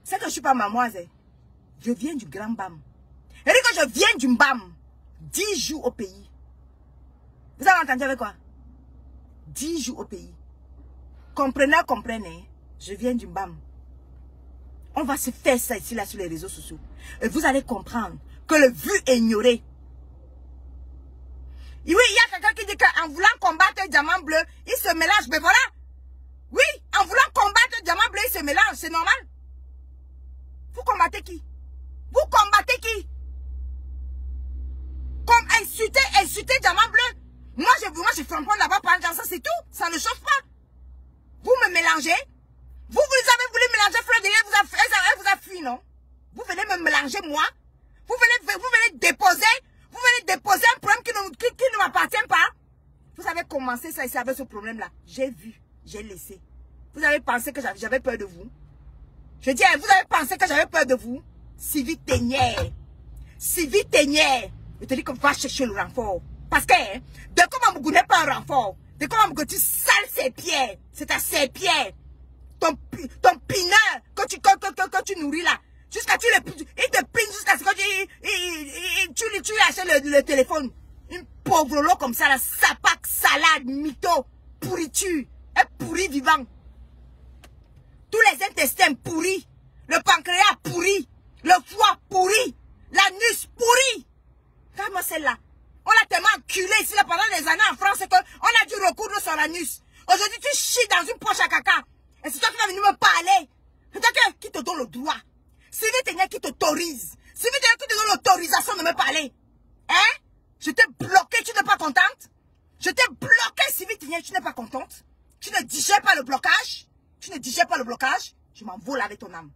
C'est que je ne suis pas mamoise. Je viens du grand bam. Elle dit que je viens du mbam. 10 jours au pays. Vous avez entendu avec quoi? 10 jours au pays. Comprenez, comprenez. Je viens du BAM. On va se faire ça ici, là, sur les réseaux sociaux. Et vous allez comprendre que le vu est ignoré. Oui, il y a quelqu'un qui dit qu'en voulant combattre le diamant bleu, il se mélange. Mais voilà. Oui, en voulant combattre le diamant bleu, il se mélange. C'est normal. Vous combattez qui? Vous combattez qui? Insulter, insulter diamant bleu. Moi, je, moi, je flambe là-bas par ça, c'est tout. Ça ne chauffe pas. Vous me mélangez. Vous, vous avez voulu mélanger Fleur de vous elle, vous a fui, non? Vous venez me mélanger, moi? Vous venez, vous venez déposer, vous venez déposer un problème qui ne, qui, ne m'appartient pas? Vous avez commencé ça ici avec ce problème-là. J'ai vu, j'ai laissé. Vous avez pensé que j'avais peur de vous. Je dis, vous avez pensé que j'avais peur de vous. Sylvie Ténière. Sylvie Ténière. Je te dis que va chercher le renfort. Parce que, de comment vous n'est pas un renfort, de comment que tu sales ses pieds, c'est à ses pieds, ton, ton pineur que tu, tu nourris là, jusqu'à tu le, il te pine jusqu'à ce que tu, tu, tu lui achètes le, le téléphone. Une pauvre lot comme ça, là, sapac, salade, mytho, pourriture, un pourri vivant. Tous les intestins pourris, le pancréas pourri, le foie pourri, l'anus pourri. Comment c'est là on l'a tellement enculé ici pendant des années en France qu'on a dû recoudre son anus. Aujourd'hui, tu chies dans une poche à caca. Et c'est toi qui vas venir me parler. C'est toi qui te donne le droit. C'est lui qui t'autorise. C'est lui qui te donne l'autorisation de me parler. Hein? Je t'ai bloqué, tu n'es pas contente? Je t'ai bloqué, Sylvie Ténière, tu n'es pas contente? Tu ne digères pas le blocage? Tu ne digères pas le blocage? Je m'en vole avec ton âme.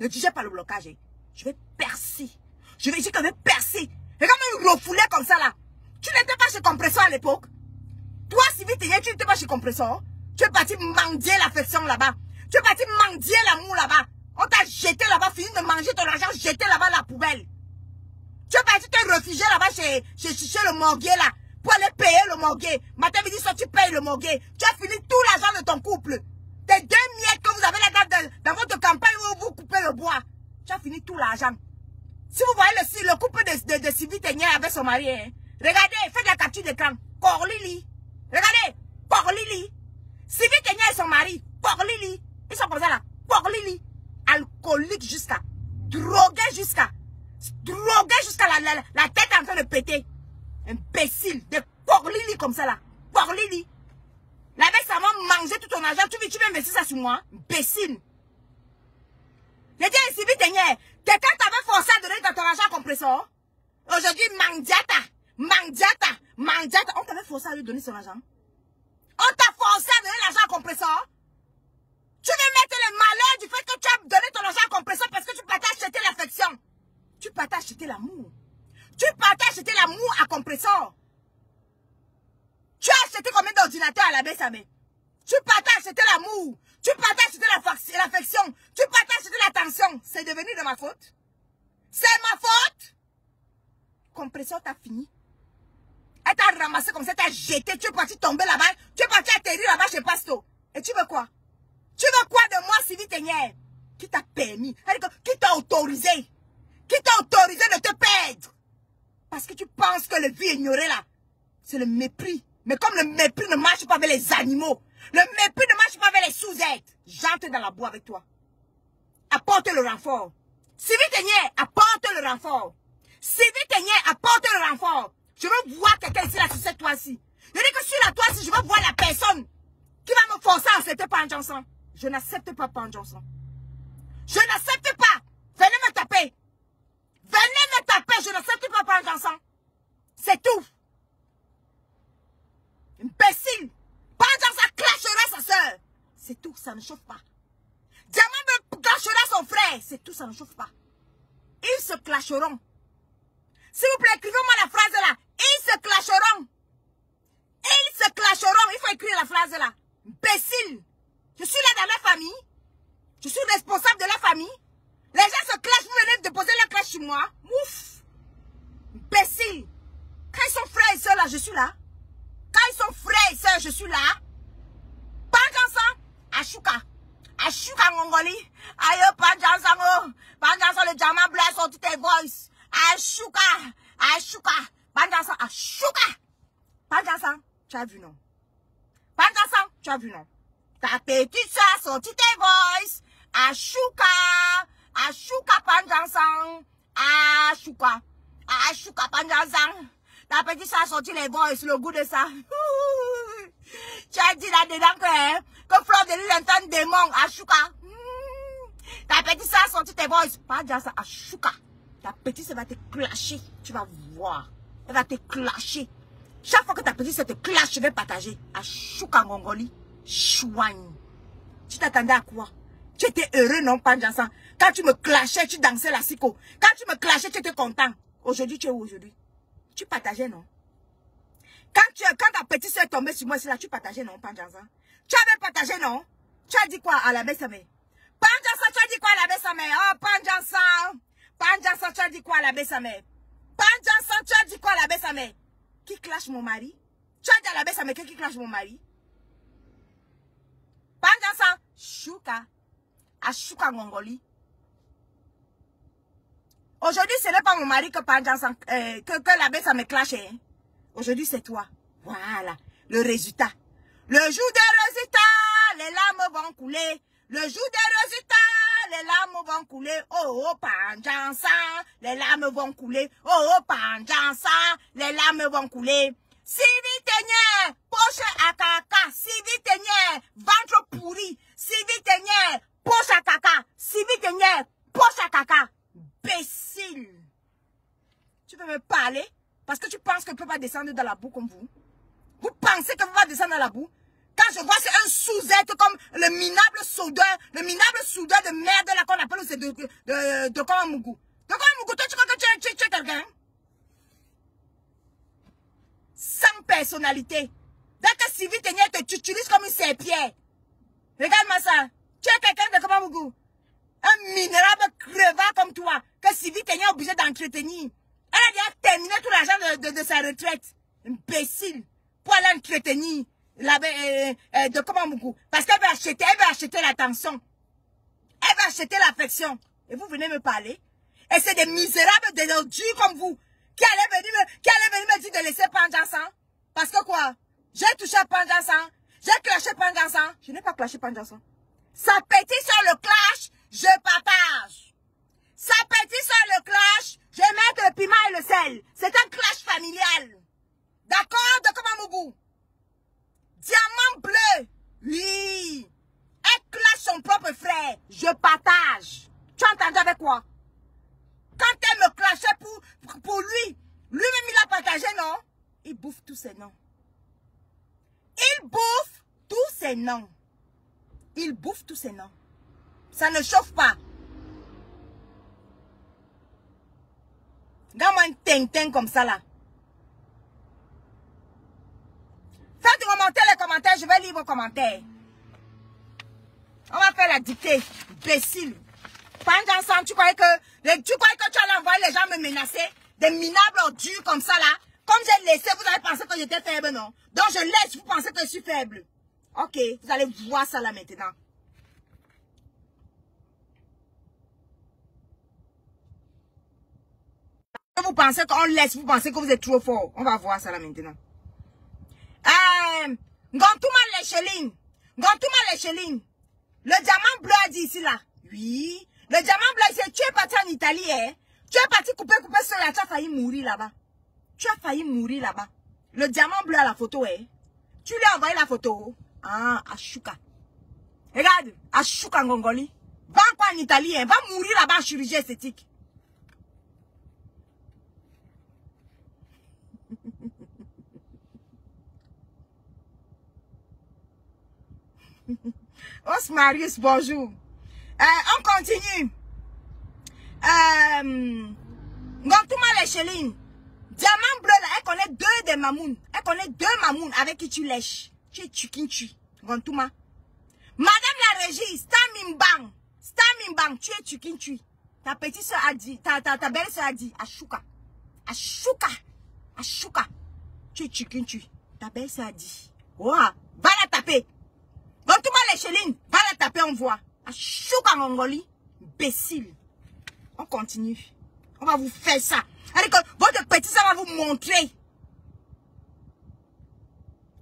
Ne digère pas le blocage. Hein. Je vais percer. Je vais, je vais percer. Regarde même refoulé comme ça là. Tu n'étais pas chez Compresseur à l'époque. Toi, Sylvie tu n'étais pas chez Compresseur. Tu es parti mendier l'affection là-bas. Tu es parti mendier l'amour là-bas. On t'a jeté là-bas, fini de manger ton argent, jeté là-bas la poubelle. Tu es parti te réfugier là-bas chez, chez, le morguier là. pour aller payer le morguet. Matin, midi, soit tu payes le morguet. Tu as fini tout l'argent de ton couple. Tes deux miettes que vous avez là dans, votre campagne où vous coupez le bois. Tu as fini tout l'argent. Si vous voyez le, le couple de, Sylvie avec son mari, hein, regardez, faites la capture d'écran. Corlili. Regardez, Corlili. Sylvie Kenya et son mari, Corlili. Ils sont comme ça là, Corlili. Alcoolique jusqu'à, drogué jusqu'à, drogué jusqu'à la, tête en train de péter. Imbécile, de Corlili comme ça là, Corlili. La bête, ça va manger tout ton argent. Tu veux, tu investir ça sur moi? Imbécile. Je dis, Sylvie Kenya, quelqu'un t'avait forcé à donner ton argent compresseur. Aujourd'hui, Mandiata, Mandiata, Mandiata, on t'avait forcé à lui donner son argent. On t'a forcé à donner l'argent à compresseur. Tu veux mettre le malheur du fait que tu as donné ton argent à compresseur parce que tu peux t'acheter l'affection. Tu peux t'acheter l'amour. Tu peux t'acheter l'amour à compresseur. Tu as acheté combien d'ordinateurs à la baisse à Tu peux t'acheter l'amour. Tu peux t'acheter l'affection. Tu peux t'acheter l'attention. C'est devenu de ma faute. C'est ma faute. Compresseur, t'as fini. Elle t'a ramassé comme ça, t'as jeté, tu es parti tomber là-bas, tu es parti atterrir là-bas chez Pasto. Et tu veux quoi? Tu veux quoi de moi, Sylvie Tenière Qui t'a permis? Qui t'a autorisé? Qui t'a autorisé de te perdre? Parce que tu penses que le vie ignoré là, c'est le mépris. Mais comme le mépris ne marche pas avec les animaux, le mépris marche pas avec les sous-aides, j'entre dans la boue avec toi. Apporte le renfort. Sylvie Tenière, apporte le renfort. Sylvie Tenière, apporte le renfort. Je veux voir quelqu'un ici, là, sur cette toit-ci. Je dis que sur la toit-ci, je veux voir la personne qui va me forcer à accepter Pan. Je n'accepte pas Pan. Je n'accepte pas. Venez me taper. Venez me taper. Je n'accepte pas Pan. C'est tout. Imbécile. Pan Johnson clashera sa C'est tout. Ça ne chauffe pas. Diamant me clashera son frère. C'est tout. Ça ne chauffe pas. Ils se clasheront. S'il vous plaît, écrivez-moi la phrase là. Ils se clasheront. Ils se clasheront. Il faut écrire la phrase là. Imbécile. Je suis là dans la famille. Je suis responsable de la famille. Les gens se clashent. Vous venez de poser la clash sur moi. Ouf. Imbécile. Quand ils sont frères et sœurs là, je suis là. Quand ils sont frères et sœurs, je suis là. Panjansan, Ashuka. Ashuka Ngongoli. Ayo, Panjansan, oh. Panjansan, le diamant blanc sorti tes voices. Ashuka, Ashuka, Pandansan, Ashuka. Pandansan, tu as vu non? Pandansan, tu as vu non? Ta petite soeur sorti tes voice. Ashuka, Ashuka Pandansan, Ashuka, Ashuka Pandansan. Ta petite soeur sorti les voice, le goût de ça. (laughs) tu as dit là-dedans que, hein, que Fleur de l'île entend démon, Ashuka. Hmm. Ta petite soeur sorti tes voice. Pandansan, Ashuka. Ta petite ça va te clasher. Tu vas voir. Elle va te clasher. Chaque fois que ta petite ça te clash, je vais partager. À Choukangongoli. Chouagne. Tu t'attendais à quoi? Tu étais heureux, non, Panjansan Quand tu me clashais, tu dansais la siko. Quand tu me clashais, tu étais content. Aujourd'hui, tu es où aujourd'hui? Tu partageais, non? Quand, tu, quand ta petite soeur est tombée sur moi, c'est là, tu partageais, non, Panjansan Tu avais partagé, non? Tu as dit quoi à la baisse Panjansan, tu as dit quoi à la baisse Oh, Panjansan Panjansan, tu as dit quoi à la Bessamé Panjansan, tu as dit quoi à la Bessamé Qui clash mon mari? Tu as dit à la Bessamé qui clash mon mari? Panjansan, Chouka. À Chouka Ngongoli. Aujourd'hui, ce n'est pas mon mari que Panjansan, euh, que, que la Bessamé clash. Hein. Aujourd'hui, c'est toi. Voilà, le résultat. Le jour des résultats, les larmes vont couler. Le jour des résultats, les larmes vont couler. Oh, oh, Panjansa, les larmes vont couler. Oh, oh, Panjansa, les larmes vont couler. Si vite poche à caca. Si vite ventre pourri. Si vite poche à caca. Si vite poche à caca. Bécile. Tu veux me parler? Parce que tu penses que tu peux pas descendre dans la boue comme vous? Vous pensez que vous pouvez descendre dans la boue? Quand je vois c'est un sous-être comme le minable soudeur, le minable soudeur de merde là qu'on appelle c'est de, de, de, de Komamougou. De toi tu crois que tu es, tu, es quelqu'un? Sans personnalité. Dès que Sylvie Tenier te tu utilises comme une serpillère. Regarde-moi ça. Tu es quelqu'un de Komamougou. Un minérable crevard comme toi, que Sylvie Tenier est obligé d'entretenir. Elle a déjà terminé tout l'argent de, de sa retraite. Imbécile. Pour aller entretenir la, euh, euh, de beaucoup. Parce qu'elle veut acheter, elle veut acheter l'attention. Elle veut acheter l'affection. Et vous venez me parler. Et c'est des misérables, des ordures comme vous, qui allaient venir me, qui allaient venir me dire de laisser Panjansan. Parce que quoi? J'ai touché Panjansan. J'ai clashé Panjansan. Je n'ai pas clashé Panjansan. Ça petit sur le clash, je partage. Ça petit sur le clash, je mettre le piment et le sel. C'est un clash familial. D'accord, de Mougou Diamant bleu. Oui. Elle clash son propre frère. Je partage. Tu as entendu avec quoi? Quand elle me clashait pour, pour lui, lui-même il a partagé, non? Il bouffe tous ses noms. Il bouffe tous ses noms. Il bouffe tous ses noms. Ça ne chauffe pas. Regarde-moi un tintin comme ça là. Faites commentaires les commentaires, je vais lire vos commentaires. On va faire la dictée. Imbécile. Pendant tu croyais que, tu croyais que tu allais envoyer les gens me menacer? Des minables ordures comme ça là. Comme j'ai laissé, vous avez pensé que j'étais faible, non? Donc je laisse, vous pensez que je suis faible. Ok, vous allez voir ça là maintenant. Vous pensez qu'on laisse, vous pensez que vous êtes trop fort. On va voir ça là maintenant. Gantouma l'écheline. Gantouma l'écheline. Le diamant bleu a dit ici là. Oui. Le diamant bleu, c'est tu es parti en Italie, hein. Tu es parti couper, couper sur la, tu as failli mourir là-bas. Tu as failli mourir là-bas. Le diamant bleu à la photo, hein. Tu lui as envoyé la photo. Ah, Ashuka. Regarde, Ashuka Ngongoli. Va quoi en Italie, hein. Va mourir là-bas en chirurgie esthétique. (laughs) Osmarius, bonjour. Euh, on continue. Euh, Gontouma Lecheline. Diamant bleu là, elle connaît deux des mamouns. Elle connaît deux mamouns avec qui tu lèches. Tu es tukinchi. Gontouma. Madame la régie, Stamimbang. Stamimbang, tu es tukinchi. Ta petite soeur a dit, ta, ta, ta belle soeur a dit, Ashuka. Ashuka. Ashuka. Tu es tukinchi. Ta belle soeur a dit. Oh, va la taper. Gontouma Lecheline, va la taper, on voit. Ashuka Mongoli. Imbécile. On continue. On va vous faire ça. Allez, votre petit, ça va vous montrer.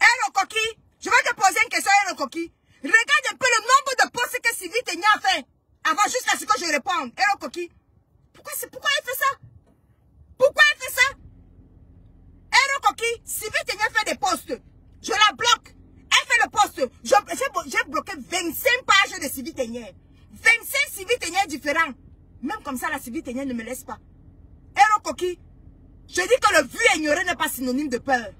Hé, coquille, je vais te poser une question, hé, coquille. Regarde un peu le nombre de postes que Sylvie Ténia a fait. Avant, jusqu'à ce que je réponde. Hé, coquille. Pourquoi, pourquoi elle fait ça? Pourquoi elle fait ça? Hé, coquille, Sylvie Ténia fait des postes. Je la bloque. Le poste. J'ai bloqué 25 pages de Sylvie Ténia. 25 Sylvie Ténia différents. Même comme ça, la Sylvie Ténia ne me laisse pas. Héros coquille, je dis que le vu ignoré n'est pas synonyme de peur.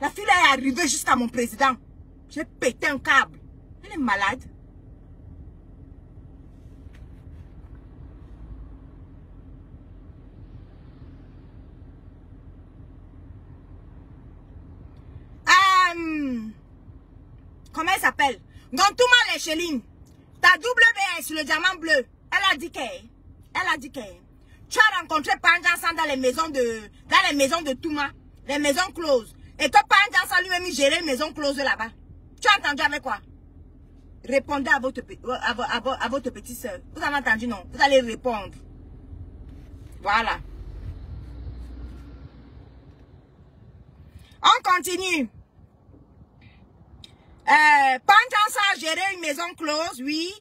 La fille est arrivée jusqu'à mon président. J'ai pété un câble. Elle est malade. Euh, comment elle s'appelle? Gantouma Lecheline. Ta WBS, le diamant bleu. Elle a dit qu'elle. Elle a dit qu'elle. Tu as rencontré Panjansan dans les maisons de, dans les maisons de Touma. Les maisons closes. Et que Panjansan lui-même gérait les maisons closes là-bas. Tu as entendu avec quoi? Répondez à votre, à, à, à votre petite soeur. Vous avez entendu, non? Vous allez répondre. Voilà. On continue. Euh, Panjansan a géré une maison close, oui.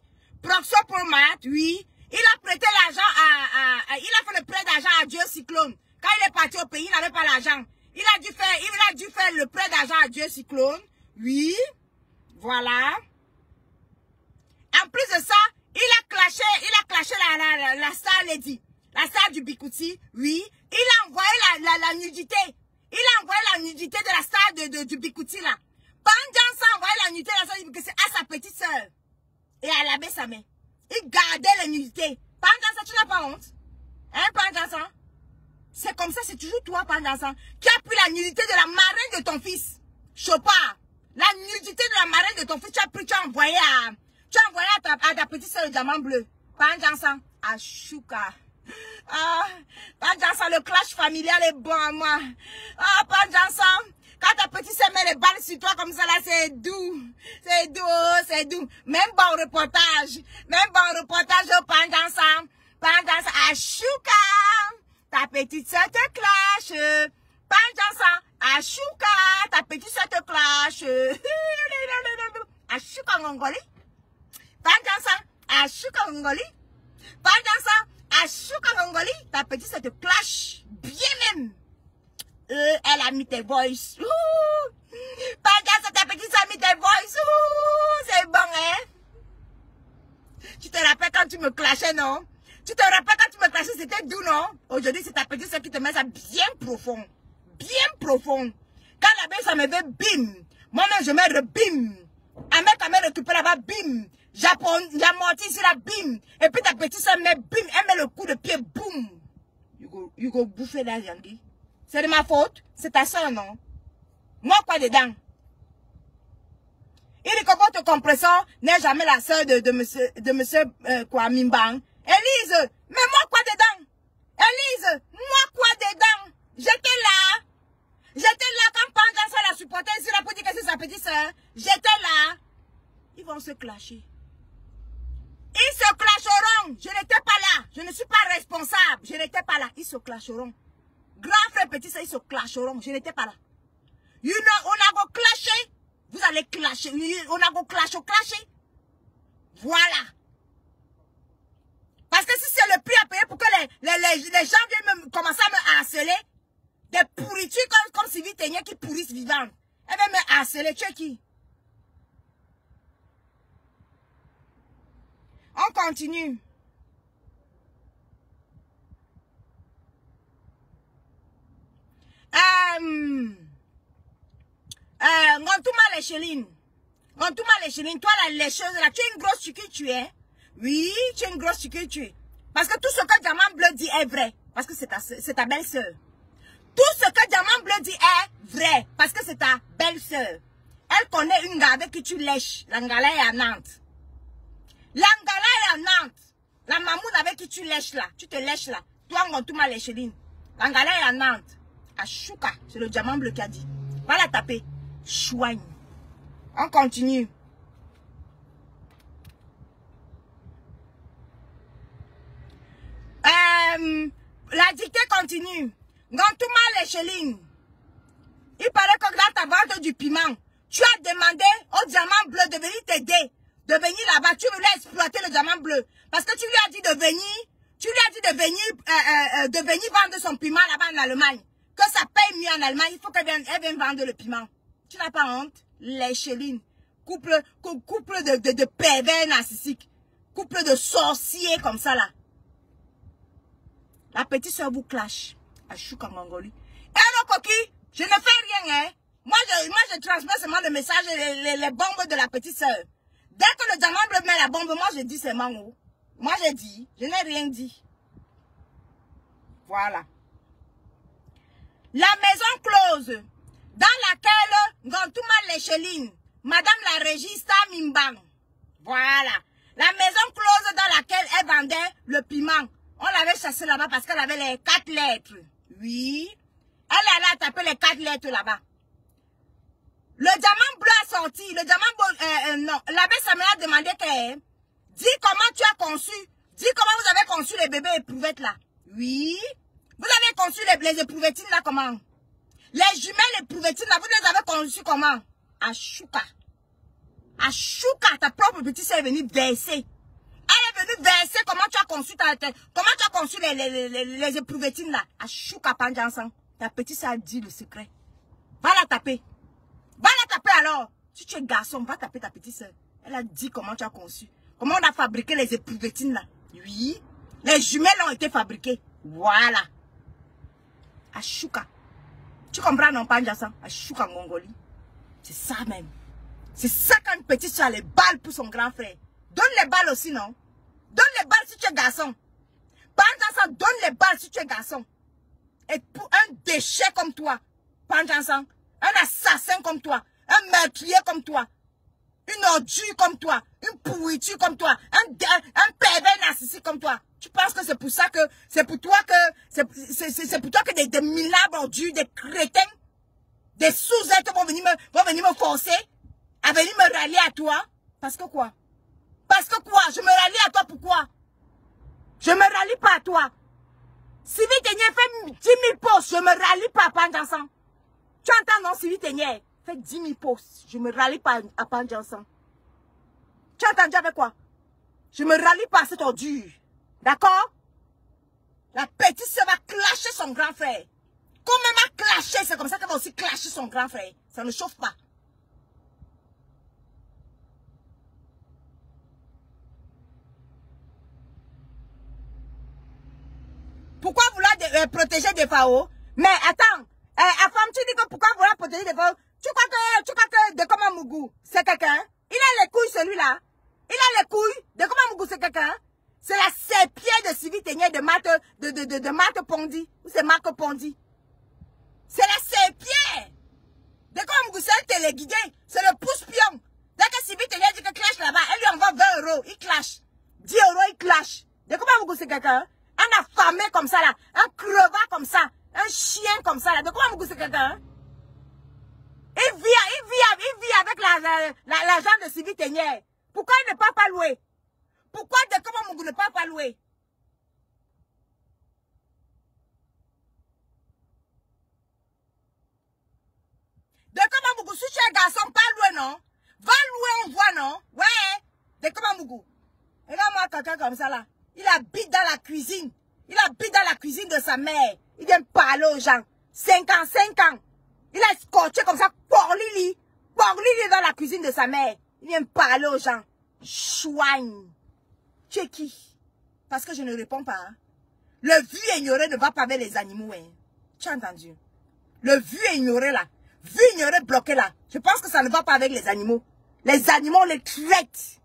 Proxopromat, oui. Il a prêté l'argent à, Il a fait le prêt d'argent à Dieu Cyclone. Quand il est parti au pays, il n'avait pas l'argent. Il a dû faire, il a dû faire le prêt d'argent à Dieu Cyclone. Oui. Voilà. En plus de ça, il a clashé, il a clashé la, la, la, star lady. La star du Bikuti. Oui. Il a envoyé la, la, nudité. Il a envoyé la nudité de la star de, du Bikuti là. Pendant ça, envoyé la nudité de la du Bikuti à sa petite soeur. Et elle avait sa main. Il gardait la nudité. Pendant ça, tu n'as pas honte. Hein, pendant ça? C'est comme ça, c'est toujours toi, pendant ça, qui a pris la nudité de la marraine de ton fils. Chopard. La nudité de la marraine de ton fils, tu as pris, tu as envoyé à, tu as envoyé à ta, à petite soeur le diamant bleu. Pendant ça, à. Ah, Panjansa, le clash familial est bon à moi. Ah, Panjansa, quand ta petite sœur met les balles sur toi comme ça, là, c'est doux. C'est doux, oh, c'est doux. Même bon reportage. Même bon reportage au Panjansa. Panjansa, Ashuka. Ta petite sœur te clash. Panjansa, Ashuka. Ta petite sœur te clash. (laughs) Ashuka Ngongoli. Panjansa, Ashuka Ngongoli. Panjansa, Ashuka Ngongoli. Ta petite sœur te clash. Bien même. Euh, elle a mis tes voices. Panjansa, ta petite sœur a mis tes voices. C'est bon, hein? Tu te rappelles quand tu me clashais, non? Tu te rappelles quand tu me clashais, c'était doux, non? Aujourd'hui, c'est ta petite soeur qui te met ça bien profond. Bien profond. Quand la bête, ça me fait bim. Moi-même, je me rebim. Mec, elle me récupère là-bas, bim. J'amortis ici là, bim. Et puis ta petite soeur met bim. Elle met le coup de pied, boum. You go, you go bouffer là, Yangi. C'est de ma faute. C'est ta soeur, non? Moi, quoi dedans? Il dit que votre compresseur n'est jamais la soeur de, de monsieur, de monsieur euh, quoi, Mimbang. Élise, mais moi quoi dedans? Élise, moi quoi dedans? J'étais là. J'étais là quand Pandansa la supportait ici là pour dire que c'est sa petite soeur. J'étais là. Ils vont se clasher. Ils se clasheront. Je n'étais pas là. Je ne suis pas responsable. Je n'étais pas là. Ils se clasheront. Grand frère, petit soeur, ils se clasheront. Je n'étais pas là. On a go clasher. Vous allez clasher. On a go clash, clasher. Voilà. Parce que si c'est le prix à payer pour que les, les, les, les gens viennent me, commencer à me harceler, des pourritures comme, comme si Vitenia qui pourrissent vivantes. Elle va me harceler. Tu es qui? On continue. Euh, euh, Ngantouma l'écheline. Ngantouma l'écheline, toi la lécheuse là, tu es une grosse chiquille, tu es. Oui, tu es une grosse chiquille, tu es. Parce que tout ce que Diamant Bleu dit est vrai. Parce que c'est ta, belle-sœur. Tout ce que Diamant Bleu dit est vrai. Parce que c'est ta belle-sœur. Elle connaît une gars avec qui tu lèches. L'Angala est à Nantes. L'Angala est à Nantes. La mamoune avec qui tu lèches là. Tu te lèches là. Toi, Ngantouma l'écheline. L'Angala est à Nantes. À Chouka. C'est le Diamant Bleu qui a dit. Va la taper. Chouigne. On continue. Euh, la dictée continue. Gantouma l'écheline. Il paraît que dans ta vente du piment, tu as demandé au diamant bleu de venir t'aider. De venir là-bas. Tu voulais exploiter le diamant bleu. Parce que tu lui as dit de venir. Tu lui as dit de venir, euh, euh, de venir vendre son piment là-bas en Allemagne. Que ça paye mieux en Allemagne. Il faut qu'elle vienne, elle vienne vendre le piment. Tu n'as pas honte? L'écheline. Couple, couple de, de, de pervers narcissiques. Couple de sorciers comme ça là. La petite soeur vous clash. À Choukamangoli. Eh non, Coqui, je ne fais rien, hein. Moi, je, moi, je transmets seulement le message, les, les, les bombes de la petite soeur. Dès que le diamant bleu met la bombe, moi, je dis c'est mango. Moi, je dis. Je n'ai rien dit. Voilà. La maison close dans laquelle Gantouma Lecheline, Madame la Régista Mimbang. Voilà. La maison close dans laquelle elle vendait le piment. On l'avait chassé là-bas parce qu'elle avait les quatre lettres. Oui. Elle allait taper les quatre lettres là-bas. Le diamant bleu a sorti. Le diamant bleu, euh, non. L'abbé Samuel a demandé que, dis comment tu as conçu. Dis comment vous avez conçu les bébés éprouvettes là. Oui. Vous avez conçu les, les éprouvettines là comment? Les jumelles éprouvettines là, vous les avez conçues comment? À Chouka. À Chouka, ta propre petite sœur est venue verser. Elle est venue verser comment tu as conçu ta, ta comment tu as conçu les, les, les, les éprouvettines là? À Chouka. Ta petite sœur a dit le secret. Va la taper. Va la taper alors. Si tu es garçon, va taper ta petite sœur. Elle a dit comment tu as conçu. Comment on a fabriqué les éprouvettines là? Oui. Les jumelles ont été fabriquées. Voilà. À Chouka. Tu comprends non, Panjansan? À Chouka Ngongoli. C'est ça même. C'est ça quand une petite soeur a les balles pour son grand frère. Donne les balles aussi, non? Donne les balles si tu es garçon. Panjansan, donne les balles si tu es garçon. Et pour un déchet comme toi, Panjansan, un assassin comme toi, un meurtrier comme toi, une ordure comme toi, une pourriture comme toi, un, un, un pervers narcissique comme toi, Tu penses que c'est pour ça que, c'est pour toi que, c'est pour toi que des, des minables ordures, des crétins, des sous-êtres vont venir me, vont venir me forcer à venir me rallier à toi? Parce que quoi? Parce que quoi? Je me rallie à toi pourquoi? Je me rallie pas à toi. Si vite fait 10 000 postes, je me rallie pas à Panjansan. Tu entends non, Sylvie Ténier Fais 10 000 postes, je me rallie pas à Panjansan. Tu as entendu avec quoi? Je me rallie pas à cette ordure. D'accord? La petite sœur va clasher son grand frère. Comme elle m'a clashé, c'est comme ça qu'elle va aussi clasher son grand frère. Ça ne chauffe pas. Pourquoi vouloir euh, protéger des FAO Mais attends, euh, femme, tu dis que pourquoi vouloir protéger des FAO Tu crois que, tu crois que de comment Mougou, c'est quelqu'un? Il a les couilles celui-là. Il a les couilles de comment Mougou, c'est quelqu'un? C'est la serpier de Sylvie Ténier de Marthe, de, de, de, Pondi. Ou c'est Marc Pondi. C'est la. De comment Mougou, c'est un téléguidé? C'est le pouce-pion. Dès que Sylvie Ténier dit que clash là-bas, elle lui envoie 20 euros. Il clash. 10 euros, il clash. De comment Mougou, c'est quelqu'un un affamé comme ça là, un crevard comme ça, un chien comme ça là. De quoi vous c'est quelqu'un hein? il vit, il, vit, il vit avec l'argent la, la, de Sylvie Ténière. Pourquoi il ne peut pas louer? Pourquoi de comment ne peut pas louer De comment si tu es un garçon, pas louer non? Va louer, on voit non? Ouais, de comment Mougou Regarde-moi quelqu'un comme ça là. Il habite dans la cuisine. Il habite dans la cuisine de sa mère. Il vient parler aux gens. 5 ans, 5 ans. Il a scotché comme ça, pour Lili. Pour Lili dans la cuisine de sa mère. Il vient parler aux gens. Chouagne. Tu es qui? Parce que je ne réponds pas. Hein. Le vu ignoré ne va pas avec les animaux. Hein. Tu as entendu? Le vu ignoré là. Vu ignoré bloqué là. Je pense que ça ne va pas avec les animaux. Les animaux les traitent.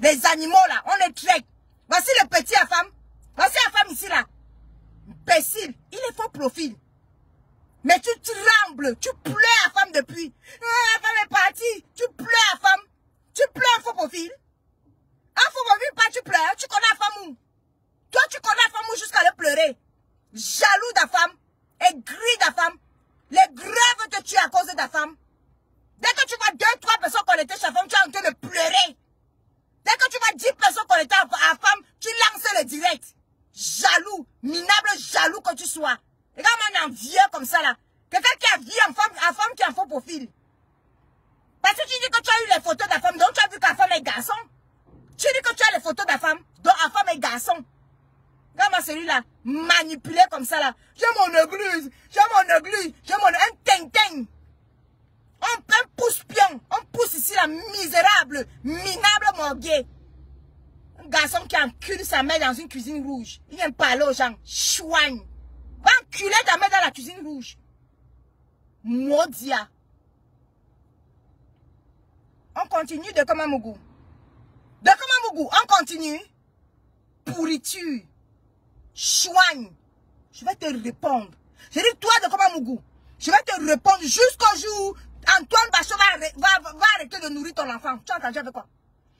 Les animaux là, on les traite. Voici le petit à femme. Voici la femme ici là. Imbécile. Il est faux profil. Mais tu trembles. Tu pleures à femme depuis. Ah, la femme est partie. Tu pleures à femme. Tu pleures. Un faux profil, pas tu pleures. Tu connais la femme où? Toi, tu connais la femme où jusqu'à le pleurer. Jaloux de la femme. Aigri de la femme. Les grèves te tuent à cause de ta femme. Dès que tu vois deux, trois personnes connectées chez la femme, tu es en train de pleurer. Dès que tu vois 10 personnes connectées à la femme, tu lances le direct. Jaloux, minable jaloux que tu sois. Regarde-moi un vieux comme ça là. Quelqu'un qui a vu en femme, en femme qui a un faux profil. Parce que tu dis que tu as eu les photos de la femme, donc tu as vu que la femme est garçon. Tu dis que tu as les photos de la femme, donc la femme est garçon. Regarde-moi celui-là, manipulé comme ça là. J'ai mon église, j'ai mon église, j'ai mon... un ting-ting. On, un pousse-pion. On pousse ici la misérable, minable morguer. Un garçon qui encule sa mère dans une cuisine rouge. Il vient parler aux gens. Chouagne. Va enculer ta mère dans la cuisine rouge. Maudia. On continue de Kamamougou. De Kamamougou, on continue. Pourriture. Chouagne. Je vais te répondre. Je dis toi de Kamamougou. Je vais te répondre jusqu'au jour Antoine Bachot va, va, arrêter de nourrir ton enfant. Tu as entendu avec quoi?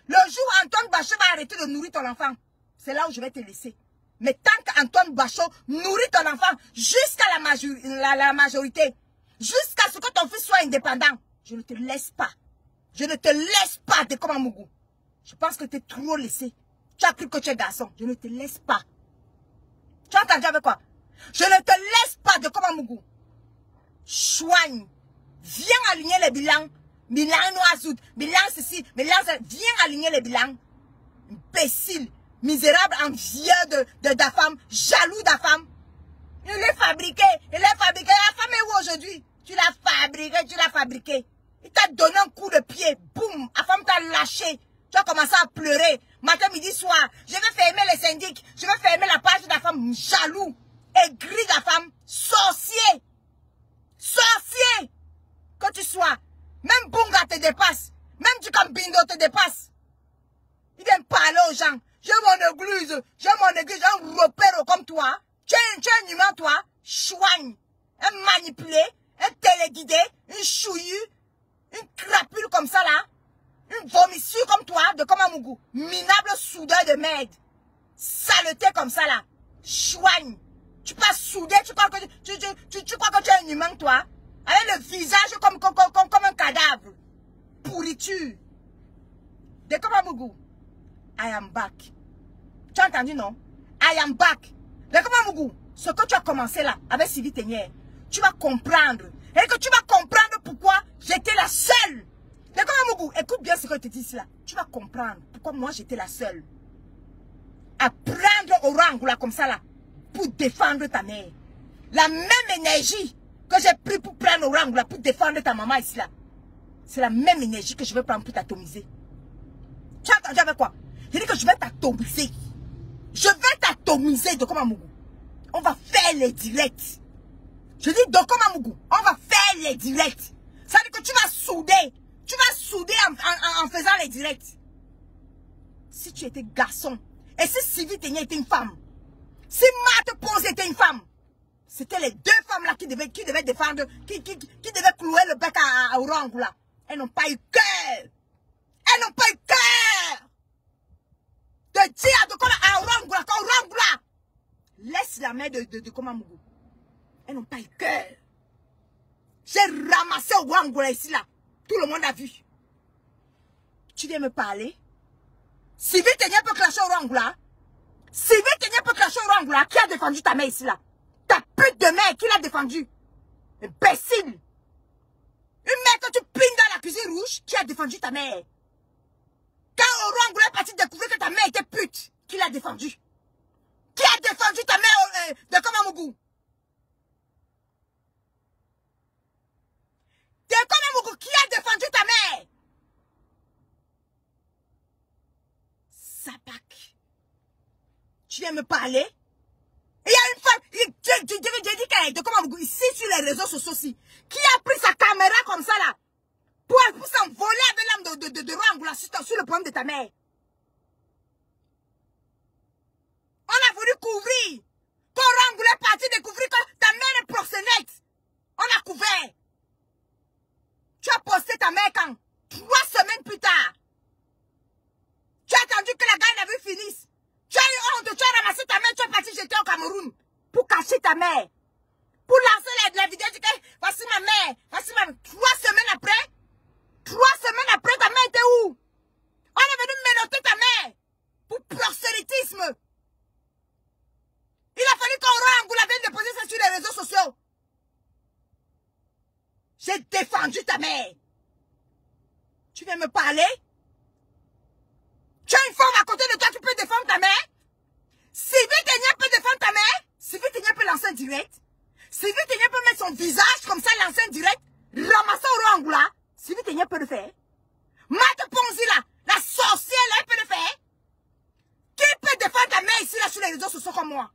Le jour où Antoine Bachot va arrêter de nourrir ton enfant, c'est là où je vais te laisser. Mais tant qu'Antoine Bachot nourrit ton enfant jusqu'à la, majorité, jusqu'à ce que ton fils soit indépendant, je ne te laisse pas. Je ne te laisse pas de comme Mougou. Je pense que tu es trop laissé. Tu as cru que tu es garçon. Je ne te laisse pas. Tu as entendu avec quoi? Je ne te laisse pas de comme Mougou. Choigne. Viens aligner les bilans. Bilan noir bilan ceci, bilan ça. Viens aligner les bilans. Imbécile, misérable, envieux de, de ta femme, jaloux de ta femme. Il est fabriqué, il est fabriqué. La femme est où aujourd'hui? Tu l'as fabriqué, tu l'as fabriqué. T'a donné un coup de pied, boum, la femme t'a lâché. Tu as commencé à pleurer. Matin, midi, soir. Je vais fermer les syndics. Je vais fermer la page de la femme. Jaloux. Aigri de la femme. Sorcier. Sorcier que tu sois, même Bunga te dépasse, même du Cambindo te dépasse. Il vient parler aux gens. J'ai mon église, j'ai mon église, un repère comme toi. Tu es, un humain, toi, choigne, un manipulé, un téléguidé, une chouillu, une crapule comme ça là, Une vomissure comme toi, de comme un mougou. Minable soudeur de merde. Saleté comme ça là. Chouagne. Tu passes soudé, tu crois que tu, tu, tu, crois que tu es un humain, toi? Avec le visage comme, comme, comme, comme un cadavre. Pourriture. De comme un mougou. I am back. Tu as entendu, non? I am back. De comme un mougou. Ce que tu as commencé là, avec Sylvie Tenière, tu vas comprendre. Et que tu vas comprendre pourquoi j'étais la seule. D'accord, écoute bien ce que je te dis là. Tu vas comprendre pourquoi moi j'étais la seule. À prendre au rang là comme ça là. Pour défendre ta mère. La même énergie que j'ai pris pour prendre au rang là pour défendre ta maman ici là. C'est la même énergie que je vais prendre pour t'atomiser. Tu as entendu avec quoi? J'ai dit que je vais t'atomiser. Je vais t'atomiser de comment. On va faire les directs. Je dis donc comment Mougou. On va faire les directs. Ça veut dire que tu vas souder tu vas souder en, faisant les directs. Si tu étais garçon, et si Sylvie Ténia était une femme, si Marthe Pose était une femme, c'était les deux femmes-là qui devaient, qui devaient défendre, qui, qui, qui devaient clouer le bec à, à. Elles n'ont pas eu cœur. Elles n'ont pas eu cœur. De dire de comment à Orangula, laisse la main de, de, de. Elles n'ont pas eu cœur. J'ai ramassé Orangula ici là. Tout le monde a vu. Tu viens me parler Sylvie Ténia peut clasher au Rangula. Sylvie Ténia peut clasher au Rangula. Qui a défendu ta mère ici là? Ta pute de mère, qui l'a défendu? Imbécile. Une mère que tu pines dans la cuisine rouge, qui a défendu ta mère Quand Orangula est parti découvrir que ta mère était pute, qui l'a défendu? Qui a défendu ta mère euh, de Kamamougou qui a défendu ta mère Sapak. Tu viens me parler? Il y a une femme, j'ai dit qu'elle est de comment ici sur les réseaux sociaux qui a pris sa caméra comme ça là, pour, pour s'envoler avec l'âme de, de, de, sur, le problème de ta mère. On a voulu couvrir. Quand Rangoula est parti découvrir que ta mère est proxénète. On a couvert. Tu as posté ta mère quand? Trois semaines plus tard. Tu as attendu que la gagne avait finisse. Tu as ramassé ta mère, tu es parti jeter au Cameroun pour cacher ta mère. Pour lancer la, la vidéo, tu dis voici ma mère, voici ma mère. Trois semaines après, trois semaines après, ta mère était où? On est venu menotter ta mère pour prosélytisme. Il a fallu qu'Aurore Angoula vienne déposer ça sur les réseaux sociaux. J'ai défendu ta mère. Tu viens me parler? Tu as une femme à côté de toi qui peut défendre ta mère? Sylvie Ténia peut défendre ta mère? Sylvie Ténia peut lancer un direct? Sylvie Ténia peut mettre son visage comme ça, lancer un direct, ramasser au Angoula. Sylvie Ténia peut le faire. Mate Ponzi là, la sorcière là, elle peut le faire. Qui peut défendre ta mère ici là sur les réseaux sociaux comme moi?